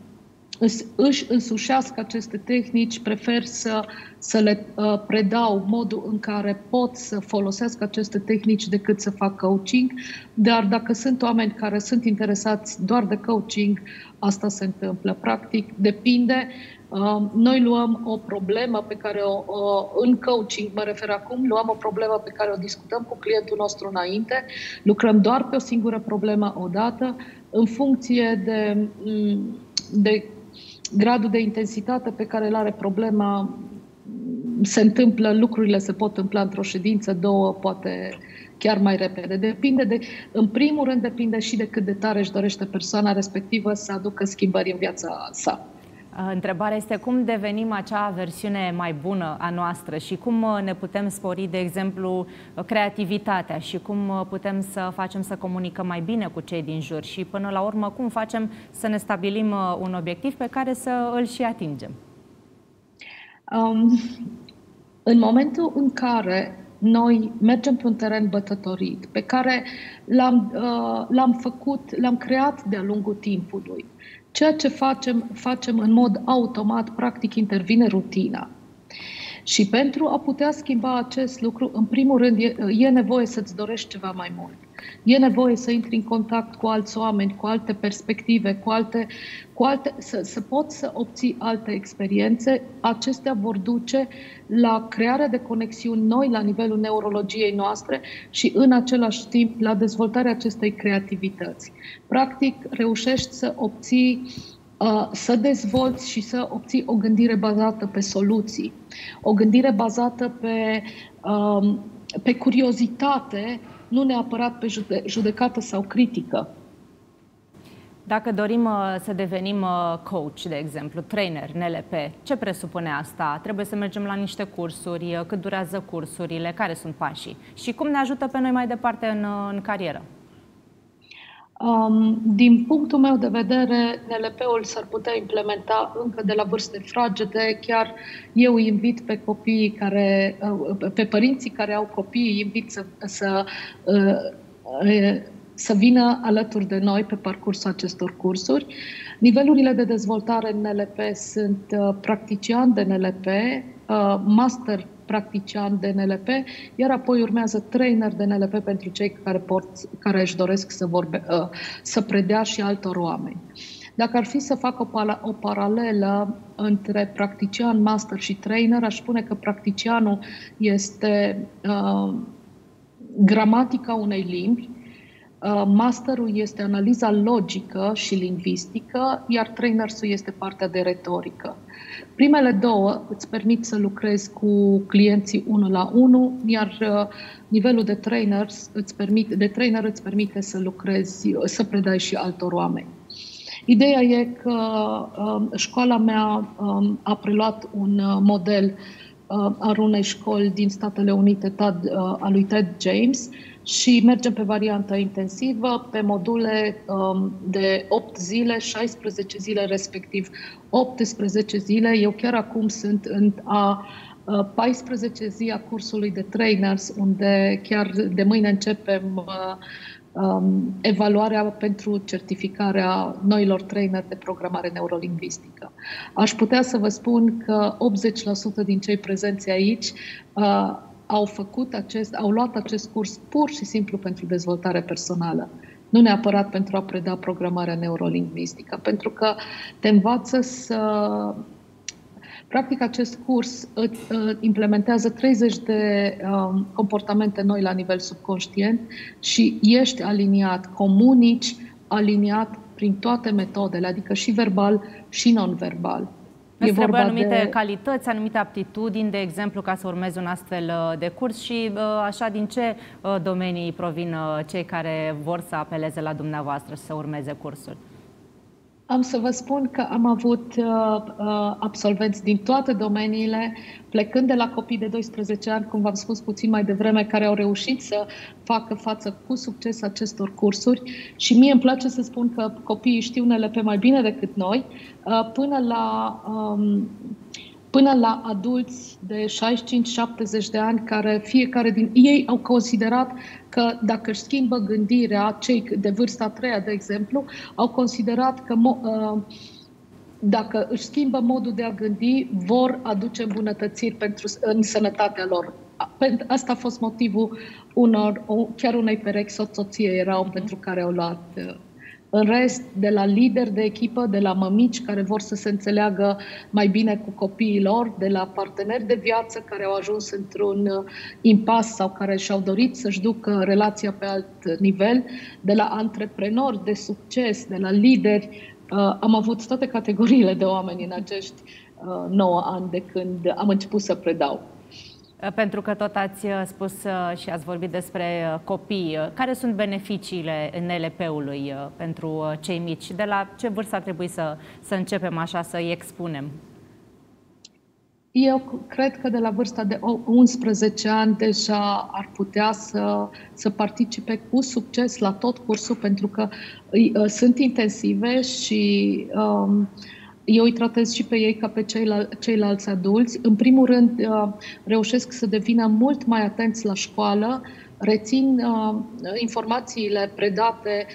își însușească aceste tehnici, prefer să, să le uh, predau modul în care pot să folosească aceste tehnici decât să fac coaching, dar dacă sunt oameni care sunt interesați doar de coaching, asta se întâmplă. Practic, depinde. Uh, noi luăm o problemă pe care o, o, în coaching, mă refer acum, luăm o problemă pe care o discutăm cu clientul nostru înainte, lucrăm doar pe o singură problemă odată, în funcție de, mm, de gradul de intensitate pe care îl are problema, se întâmplă, lucrurile se pot întâmpla într-o ședință, două, poate chiar mai repede. Depinde de, în primul rând, depinde și de cât de tare își dorește persoana respectivă să aducă schimbări în viața sa.
Uh, întrebarea este cum devenim acea versiune mai bună a noastră și cum uh, ne putem spori, de exemplu, creativitatea și cum uh, putem să facem să comunicăm mai bine cu cei din jur și până la urmă cum facem să ne stabilim un obiectiv pe care să îl și atingem. Um,
în momentul în care noi mergem pe un teren bătătorit, pe care l-am, uh, l-am făcut, l-am creat de-a lungul timpului, Ceea ce facem, facem în mod automat, practic intervine rutina. Și pentru a putea schimba acest lucru, în primul rând, e, e nevoie să-ți dorești ceva mai mult. E nevoie să intri în contact cu alți oameni, cu alte perspective, cu alte, cu alte să, să poți să obții alte experiențe. Acestea vor duce la crearea de conexiuni noi la nivelul neurologiei noastre și în același timp la dezvoltarea acestei creativități. Practic, reușești să obții uh, să dezvolți și să obții o gândire bazată pe soluții, o gândire bazată pe, um, pe curiozitate nu neapărat pe jude- judecată sau critică.
Dacă dorim uh, să devenim uh, coach, de exemplu, trainer, NLP, ce presupune asta? Trebuie să mergem la niște cursuri, uh, cât durează cursurile, care sunt pașii și cum ne ajută pe noi mai departe în, în carieră?
Um, din punctul meu de vedere, NLP-ul s-ar putea implementa încă de la vârste fragede. Chiar eu îi invit pe copiii care, uh, pe părinții care au copii, îi invit să, să, uh, să vină alături de noi pe parcursul acestor cursuri. Nivelurile de dezvoltare în NLP sunt uh, practician de NLP, master practician de NLP, iar apoi urmează trainer de NLP pentru cei care, pot, care își doresc să, vorbe, uh, să predea și altor oameni. Dacă ar fi să fac o, o paralelă între practician, master și trainer, aș spune că practicianul este uh, gramatica unei limbi, uh, masterul este analiza logică și lingvistică, iar trainersul este partea de retorică. Primele două îți permit să lucrezi cu clienții unul la unul, iar uh, nivelul de trainers îți permite, de trainer îți permite să lucrezi, să predai și altor oameni. Ideea e că um, școala mea um, a preluat un uh, model uh, al unei școli din Statele Unite, Tad, uh, a lui Ted James, și mergem pe varianta intensivă, pe module um, de 8 zile, 16 zile respectiv 18 zile. Eu chiar acum sunt în a 14 zi a cursului de trainers, unde chiar de mâine începem um, evaluarea pentru certificarea noilor trainer de programare neurolingvistică. Aș putea să vă spun că 80% din cei prezenți aici uh, au făcut acest, au luat acest curs pur și simplu pentru dezvoltare personală nu neapărat pentru a preda programarea neurolingvistică, pentru că te învață să Practic, acest curs implementează 30 de um, comportamente noi la nivel subconștient și ești aliniat, comunici aliniat prin toate metodele, adică și verbal și non-verbal.
Îți trebuie anumite de... calități, anumite aptitudini, de exemplu, ca să urmezi un astfel uh, de curs și uh, așa din ce uh, domenii provin cei care vor să apeleze la dumneavoastră și să urmeze cursul?
Am să vă spun că am avut uh, uh, absolvenți din toate domeniile, plecând de la copii de 12 ani, cum v-am spus puțin mai devreme, care au reușit să facă față cu succes acestor cursuri. Și mie îmi place să spun că copiii știu NLP mai bine decât noi, uh, până la um, până la adulți de 65-70 de ani, care fiecare din ei au considerat că dacă își schimbă gândirea, cei de vârsta a treia, de exemplu, au considerat că mo- uh, dacă își schimbă modul de a gândi, vor aduce îmbunătățiri pentru, în sănătatea lor. Asta a fost motivul unor, chiar unei perechi soție erau pentru care au luat uh, în rest, de la lideri de echipă, de la mămici care vor să se înțeleagă mai bine cu copiii lor, de la parteneri de viață care au ajuns într-un uh, impas sau care și-au dorit să-și ducă relația pe alt nivel, de la antreprenori de succes, de la lideri. Uh, am avut toate categoriile de oameni în acești 9 ani de când am început să predau.
Uh, pentru că tot ați uh, spus uh, și ați vorbit despre copii. Care sunt beneficiile NLP-ului pentru cei mici? De la ce vârstă ar trebui să, să începem așa să-i expunem?
Eu cred că de la vârsta de 11 ani deja ar putea să, să participe cu succes la tot cursul, pentru că uh, sunt intensive și uh, eu îi tratez și pe ei ca pe ceilal- ceilalți adulți. În primul rând, uh, reușesc să devină mult mai atenți la școală, rețin uh, informațiile predate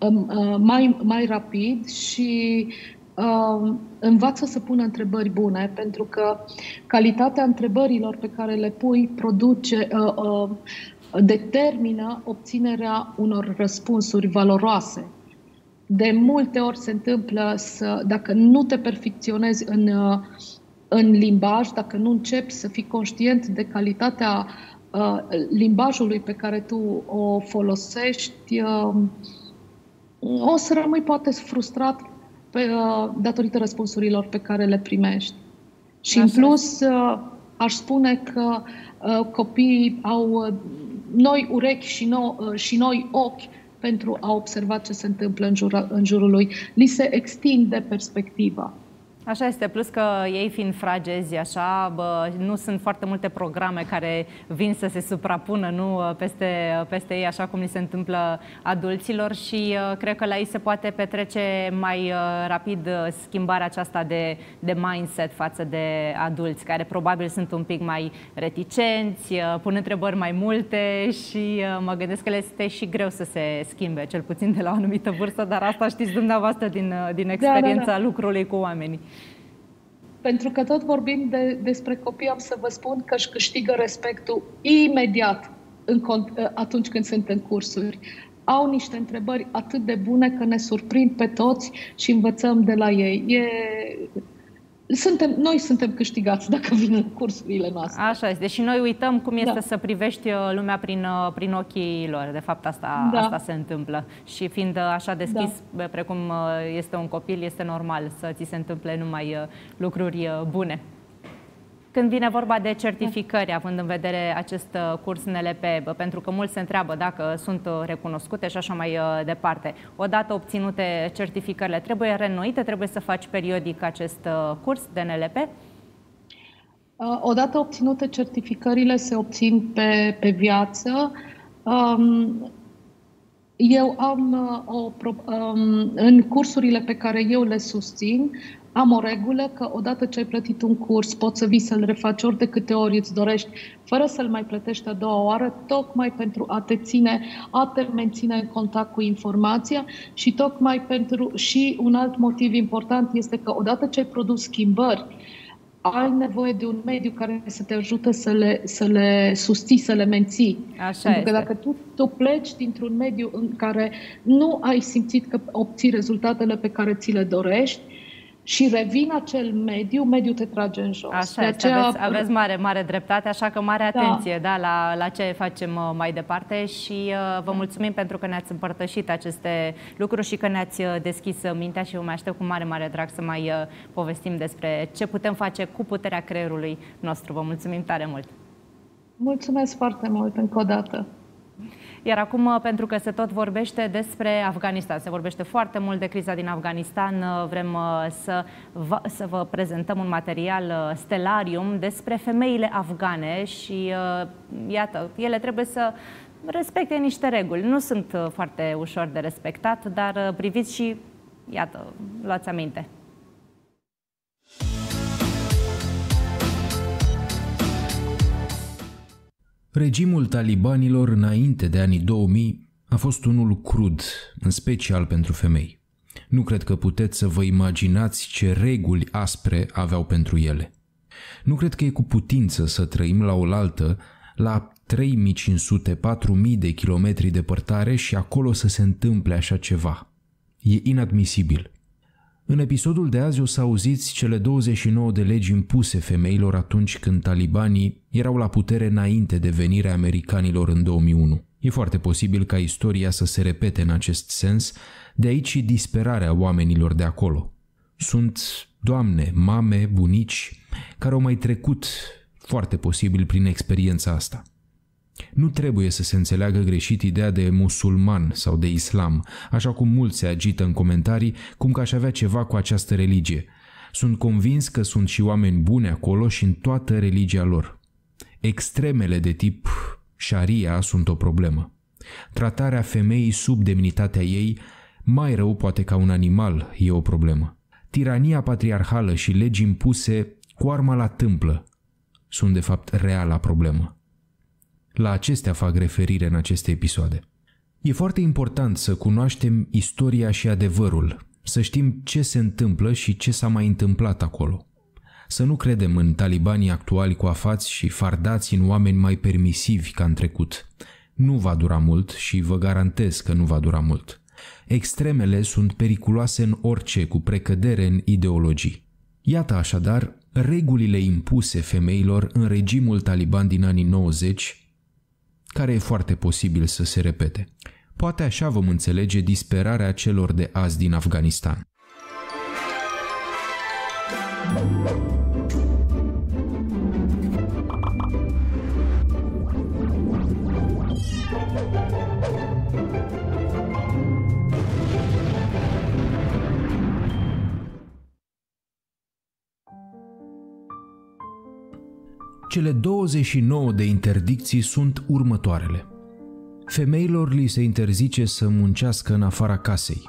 um, uh, mai, mai rapid și uh, învață să pună întrebări bune, pentru că calitatea întrebărilor pe care le pui produce, uh, uh, determină obținerea unor răspunsuri valoroase de multe ori se întâmplă să, dacă nu te perfecționezi în, uh, în limbaj, dacă nu începi să fii conștient de calitatea uh, limbajului pe care tu o folosești, uh, o să rămâi poate frustrat pe, uh, datorită răspunsurilor pe care le primești. Și Așa. în plus, uh, aș spune că uh, copiii au uh, noi urechi și, no, uh, și noi ochi pentru a observa ce se întâmplă în, jur, în jurul lui. Li se extinde perspectiva.
Așa este, plus că ei fiind fragezi așa, bă, nu sunt foarte multe programe care vin să se suprapună nu peste, peste ei, așa cum li se întâmplă adulților și uh, cred că la ei se poate petrece mai uh, rapid uh, schimbarea aceasta de, de mindset față de adulți, care probabil sunt un pic mai reticenți, pun întrebări mai multe și mă gândesc că le este și greu să se schimbe, cel puțin de la o anumită vârstă, dar asta știți dumneavoastră din, din experiența da, da, da. lucrului cu oamenii.
Pentru că tot vorbim de, despre copii, am să vă spun că își câștigă respectul imediat în, atunci când sunt în cursuri. Au niște întrebări atât de bune că ne surprind pe toți și învățăm de la ei. E, suntem, noi suntem câștigați dacă vin în cursurile noastre.
Așa este. Și noi uităm cum este da. să privești uh, lumea prin, uh, prin ochii lor. De fapt, asta, da. asta se întâmplă. Și fiind uh, așa deschis, da. precum este un copil, este normal să ți se întâmple numai lucruri bune. Când vine vorba de certificări, având în vedere acest uh, curs NLP, pentru că mulți se întreabă dacă sunt uh, recunoscute și așa mai uh, departe, odată obținute certificările, trebuie reînnoite, trebuie să faci periodic acest curs de NLP?
Odată obținute certificările se obțin pe, pe viață. Um, eu am o, um, în cursurile pe care eu le susțin, am o regulă că odată ce ai plătit un curs, poți să vii să-l refaci ori de câte ori îți dorești, fără să-l mai plătești a doua oară, tocmai pentru a te ține, a te menține în contact cu informația și tocmai pentru și un alt motiv important este că odată ce ai produs schimbări, ai nevoie de un mediu care să te ajute să le, să le susții, să le menții.
Așa
Pentru că dacă tu, tu pleci dintr-un mediu în care nu ai simțit că obții rezultatele pe care ți le dorești, și revin acel mediu, mediul te trage în jos.
Așa este, aceea... aveți, aveți mare, mare dreptate, așa că mare da. atenție da. Da, la, la ce facem uh, mai departe și uh, vă mulțumim pentru că ne-ați împărtășit aceste lucruri și că ne-ați uh, deschis mintea și vă mai aștept cu mare, mare drag să mai povestim despre ce putem face cu puterea creierului nostru. Vă mulțumim tare mult!
Mulțumesc foarte mult încă o dată!
Iar acum, uh, pentru că se tot vorbește despre Afganistan, se vorbește foarte mult de criza din Afganistan, uh, vrem uh, să vă, să vă prezentăm un material Stellarium despre femeile afgane și iată, ele trebuie să respecte niște reguli. Nu sunt foarte ușor de respectat, dar priviți și, iată, luați aminte.
Regimul talibanilor înainte de anii 2000 a fost unul crud, în special pentru femei. Nu cred că puteți să vă imaginați ce reguli aspre aveau pentru ele. Nu cred că e cu putință să trăim la oaltă la 3500-4000 de kilometri departare și acolo să se întâmple așa ceva. E inadmisibil. În episodul de azi o să auziți cele 29 de legi impuse femeilor atunci când talibanii erau la putere înainte de venirea americanilor în 2001. E foarte posibil ca istoria să se repete în acest sens, de aici și disperarea oamenilor de acolo. Sunt doamne, mame, bunici care au mai trecut foarte posibil prin experiența asta. Nu trebuie să se înțeleagă greșit ideea de musulman sau de islam, așa cum mulți se agită în comentarii, cum că aș avea ceva cu această religie. Sunt convins că sunt și oameni buni acolo și în toată religia lor. Extremele de tip Sharia sunt o problemă. Tratarea femeii sub demnitatea ei, mai rău poate ca un animal, e o problemă. Tirania patriarhală și legi impuse cu arma la tâmplă sunt de fapt reala problemă. La acestea fac referire în aceste episoade. E foarte important să cunoaștem istoria și adevărul, să știm ce se întâmplă și ce s-a mai întâmplat acolo. Să nu credem în talibanii actuali coafați și fardați în oameni mai permisivi ca în trecut. Nu va dura mult și vă garantez că nu va dura mult. Extremele sunt periculoase în orice, cu precădere în ideologii. Iată așadar regulile impuse femeilor în regimul taliban din anii 90 care e foarte posibil să se repete. Poate așa vom înțelege disperarea celor de azi din Afganistan. Cele 29 de interdicții sunt următoarele. Femeilor li se interzice să muncească în afara casei.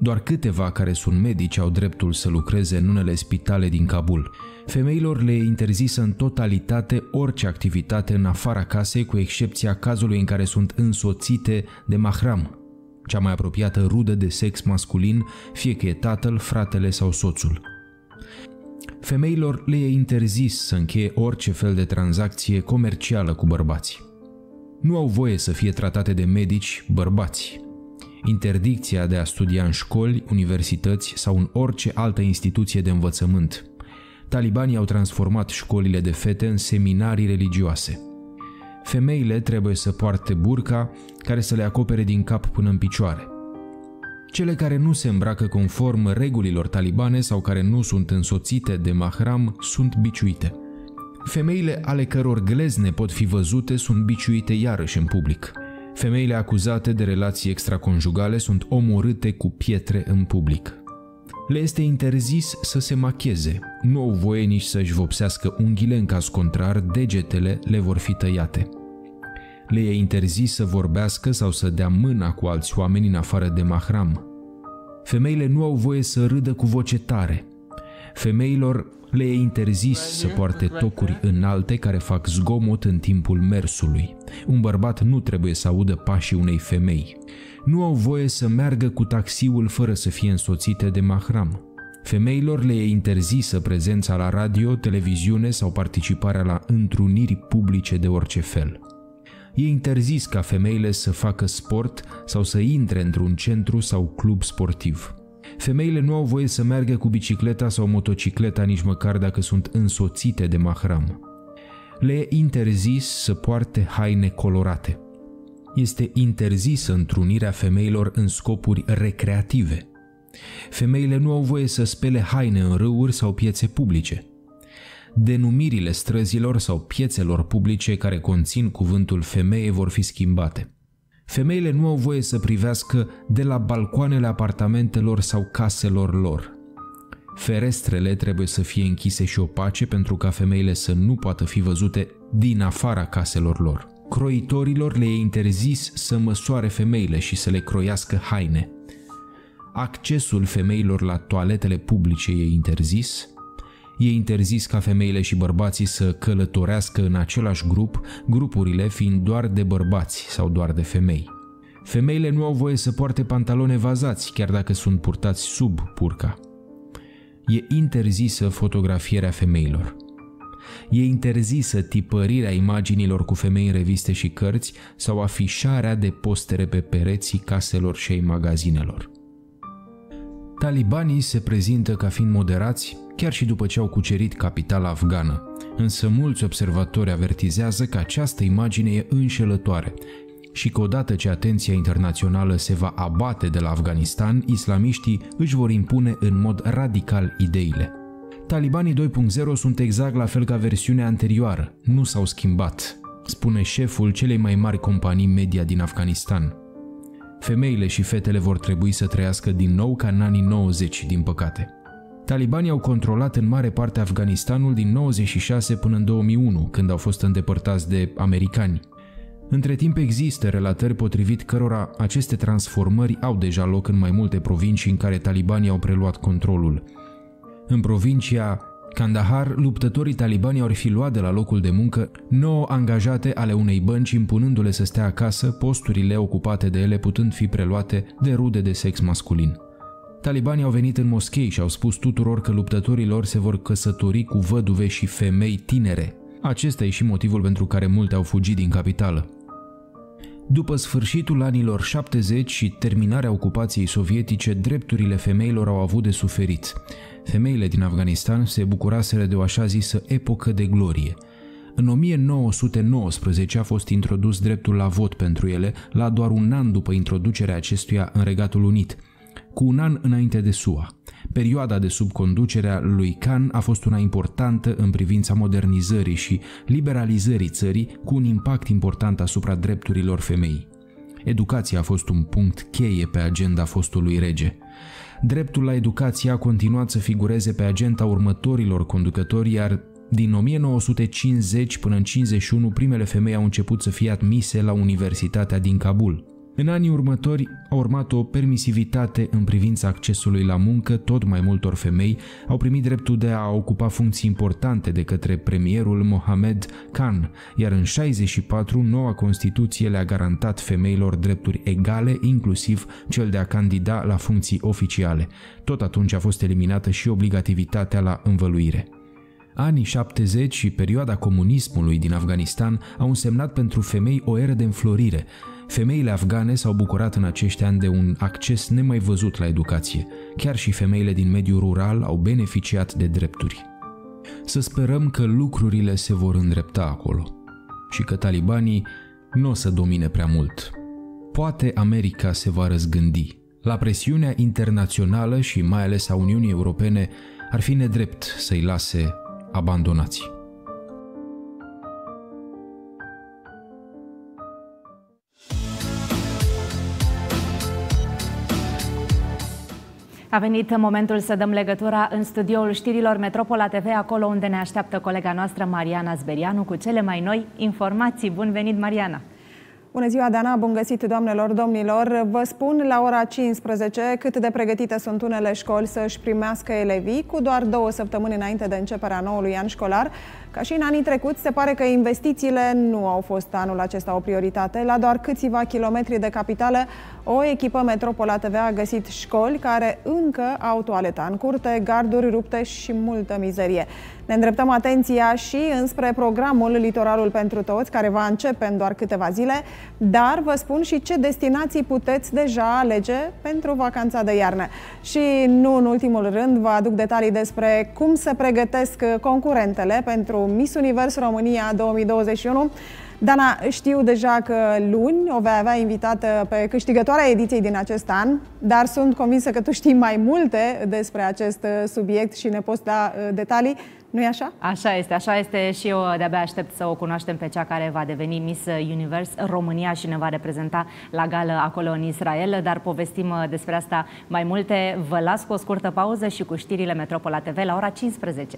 Doar câteva care sunt medici au dreptul să lucreze în unele spitale din Kabul. Femeilor le e interzisă în totalitate orice activitate în afara casei, cu excepția cazului în care sunt însoțite de mahram, cea mai apropiată rudă de sex masculin, fie că e tatăl, fratele sau soțul. Femeilor le e interzis să încheie orice fel de tranzacție comercială cu bărbații. Nu au voie să fie tratate de medici bărbați. Interdicția de a studia în școli, universități sau în orice altă instituție de învățământ. Talibanii au transformat școlile de fete în seminarii religioase. Femeile trebuie să poarte burca care să le acopere din cap până în picioare. Cele care nu se îmbracă conform regulilor talibane sau care nu sunt însoțite de mahram sunt biciuite. Femeile ale căror glezne pot fi văzute sunt biciuite iarăși în public. Femeile acuzate de relații extraconjugale sunt omorâte cu pietre în public. Le este interzis să se macheze, nu au voie nici să-și vopsească unghiile, în caz contrar, degetele le vor fi tăiate le e interzis să vorbească sau să dea mâna cu alți oameni în afară de mahram. Femeile nu au voie să râdă cu voce tare. Femeilor le e interzis să poarte tocuri înalte care fac zgomot în timpul mersului. Un bărbat nu trebuie să audă pașii unei femei. Nu au voie să meargă cu taxiul fără să fie însoțite de mahram. Femeilor le e interzisă prezența la radio, televiziune sau participarea la întruniri publice de orice fel e interzis ca femeile să facă sport sau să intre într-un centru sau club sportiv. Femeile nu au voie să meargă cu bicicleta sau motocicleta nici măcar dacă sunt însoțite de mahram. Le e interzis să poarte haine colorate. Este interzisă întrunirea femeilor în scopuri recreative. Femeile nu au voie să spele haine în râuri sau piețe publice denumirile străzilor sau piețelor publice care conțin cuvântul femeie vor fi schimbate. Femeile nu au voie să privească de la balcoanele apartamentelor sau caselor lor. Ferestrele trebuie să fie închise și opace pentru ca femeile să nu poată fi văzute din afara caselor lor. Croitorilor le e interzis să măsoare femeile și să le croiască haine. Accesul femeilor la toaletele publice e interzis, E interzis ca femeile și bărbații să călătorească în același grup, grupurile fiind doar de bărbați sau doar de femei. Femeile nu au voie să poarte pantaloni evazați, chiar dacă sunt purtați sub purca. E interzisă fotografierea femeilor. E interzisă tipărirea imaginilor cu femei în reviste și cărți sau afișarea de postere pe pereții caselor și ai magazinelor. Talibanii se prezintă ca fiind moderați chiar și după ce au cucerit capitala afgană, însă mulți observatori avertizează că această imagine e înșelătoare și că odată ce atenția internațională se va abate de la Afganistan, islamiștii își vor impune în mod radical ideile. Talibanii 2.0 sunt exact la fel ca versiunea anterioară, nu s-au schimbat, spune șeful celei mai mari companii media din Afganistan. Femeile și fetele vor trebui să trăiască din nou ca în anii 90, din păcate. Talibanii au controlat în mare parte Afganistanul din 96 până în 2001, când au fost îndepărtați de americani. Între timp există relatări potrivit cărora aceste transformări au deja loc în mai multe provincii în care talibanii au preluat controlul. În provincia Kandahar, luptătorii talibani au fi luat de la locul de muncă nouă angajate ale unei bănci impunându-le să stea acasă, posturile ocupate de ele putând fi preluate de rude de sex masculin. Talibanii au venit în moschei și au spus tuturor că luptătorii lor se vor căsători cu văduve și femei tinere. Acesta e și motivul pentru care multe au fugit din capitală. După sfârșitul anilor 70 și terminarea ocupației sovietice, drepturile femeilor au avut de suferit. Femeile din Afganistan se bucuraseră de o așa zisă epocă de glorie. În 1919 a fost introdus dreptul la vot pentru ele, la doar un an după introducerea acestuia în Regatul Unit, cu un an înainte de SUA. Perioada de sub conducerea lui Khan a fost una importantă în privința modernizării și liberalizării țării, cu un impact important asupra drepturilor femeii. Educația a fost un punct cheie pe agenda fostului rege. Dreptul la educație a continuat să figureze pe agenda următorilor conducători, iar din 1950 până în 51 primele femei au început să fie admise la Universitatea din Kabul. În anii următori a urmat o permisivitate în privința accesului la muncă, tot mai multor femei au primit dreptul de a ocupa funcții importante de către premierul Mohamed Khan, iar în 64 noua Constituție le-a garantat femeilor drepturi egale, inclusiv cel de a candida la funcții oficiale. Tot atunci a fost eliminată și obligativitatea la învăluire. Anii 70 și perioada comunismului din Afganistan au însemnat pentru femei o eră de înflorire, Femeile afgane s-au bucurat în acești ani de un acces nemai văzut la educație. Chiar și femeile din mediul rural au beneficiat de drepturi. Să sperăm că lucrurile se vor îndrepta acolo și că talibanii nu o să domine prea mult. Poate America se va răzgândi. La presiunea internațională și mai ales a Uniunii Europene ar fi nedrept să-i lase abandonați.
A venit momentul să dăm legătura în studioul știrilor Metropola TV, acolo unde ne așteaptă colega noastră Mariana Zberianu cu cele mai noi informații. Bun venit, Mariana!
Bună ziua, Dana! Bun găsit, doamnelor, domnilor! Vă spun la ora 15 cât de pregătite sunt unele școli să-și primească elevii cu doar două săptămâni înainte de începerea noului an școlar. Ca și în anii trecuți, se pare că investițiile nu au fost anul acesta o prioritate. La doar câțiva kilometri de capitală, o echipă Metropola TV a găsit școli care încă au toaleta în curte, garduri rupte și multă mizerie. Ne îndreptăm atenția și înspre programul Litoralul pentru Toți, care va începe în doar câteva zile, dar vă spun și ce destinații puteți deja alege pentru vacanța de iarnă. Și nu în ultimul rând, vă aduc detalii despre cum se pregătesc concurentele pentru Miss Univers România 2021. Dana, știu deja că luni o vei avea invitată pe câștigătoarea ediției din acest an, dar sunt convinsă că tu știi mai multe despre acest subiect și ne poți da uh, detalii nu e așa?
Așa este, așa este și eu de-abia aștept să o cunoaștem pe cea care va deveni Miss Universe România și ne va reprezenta la gală acolo în Israel, dar povestim uh, despre asta mai multe. Vă las cu o scurtă pauză și cu știrile Metropola TV la ora 15.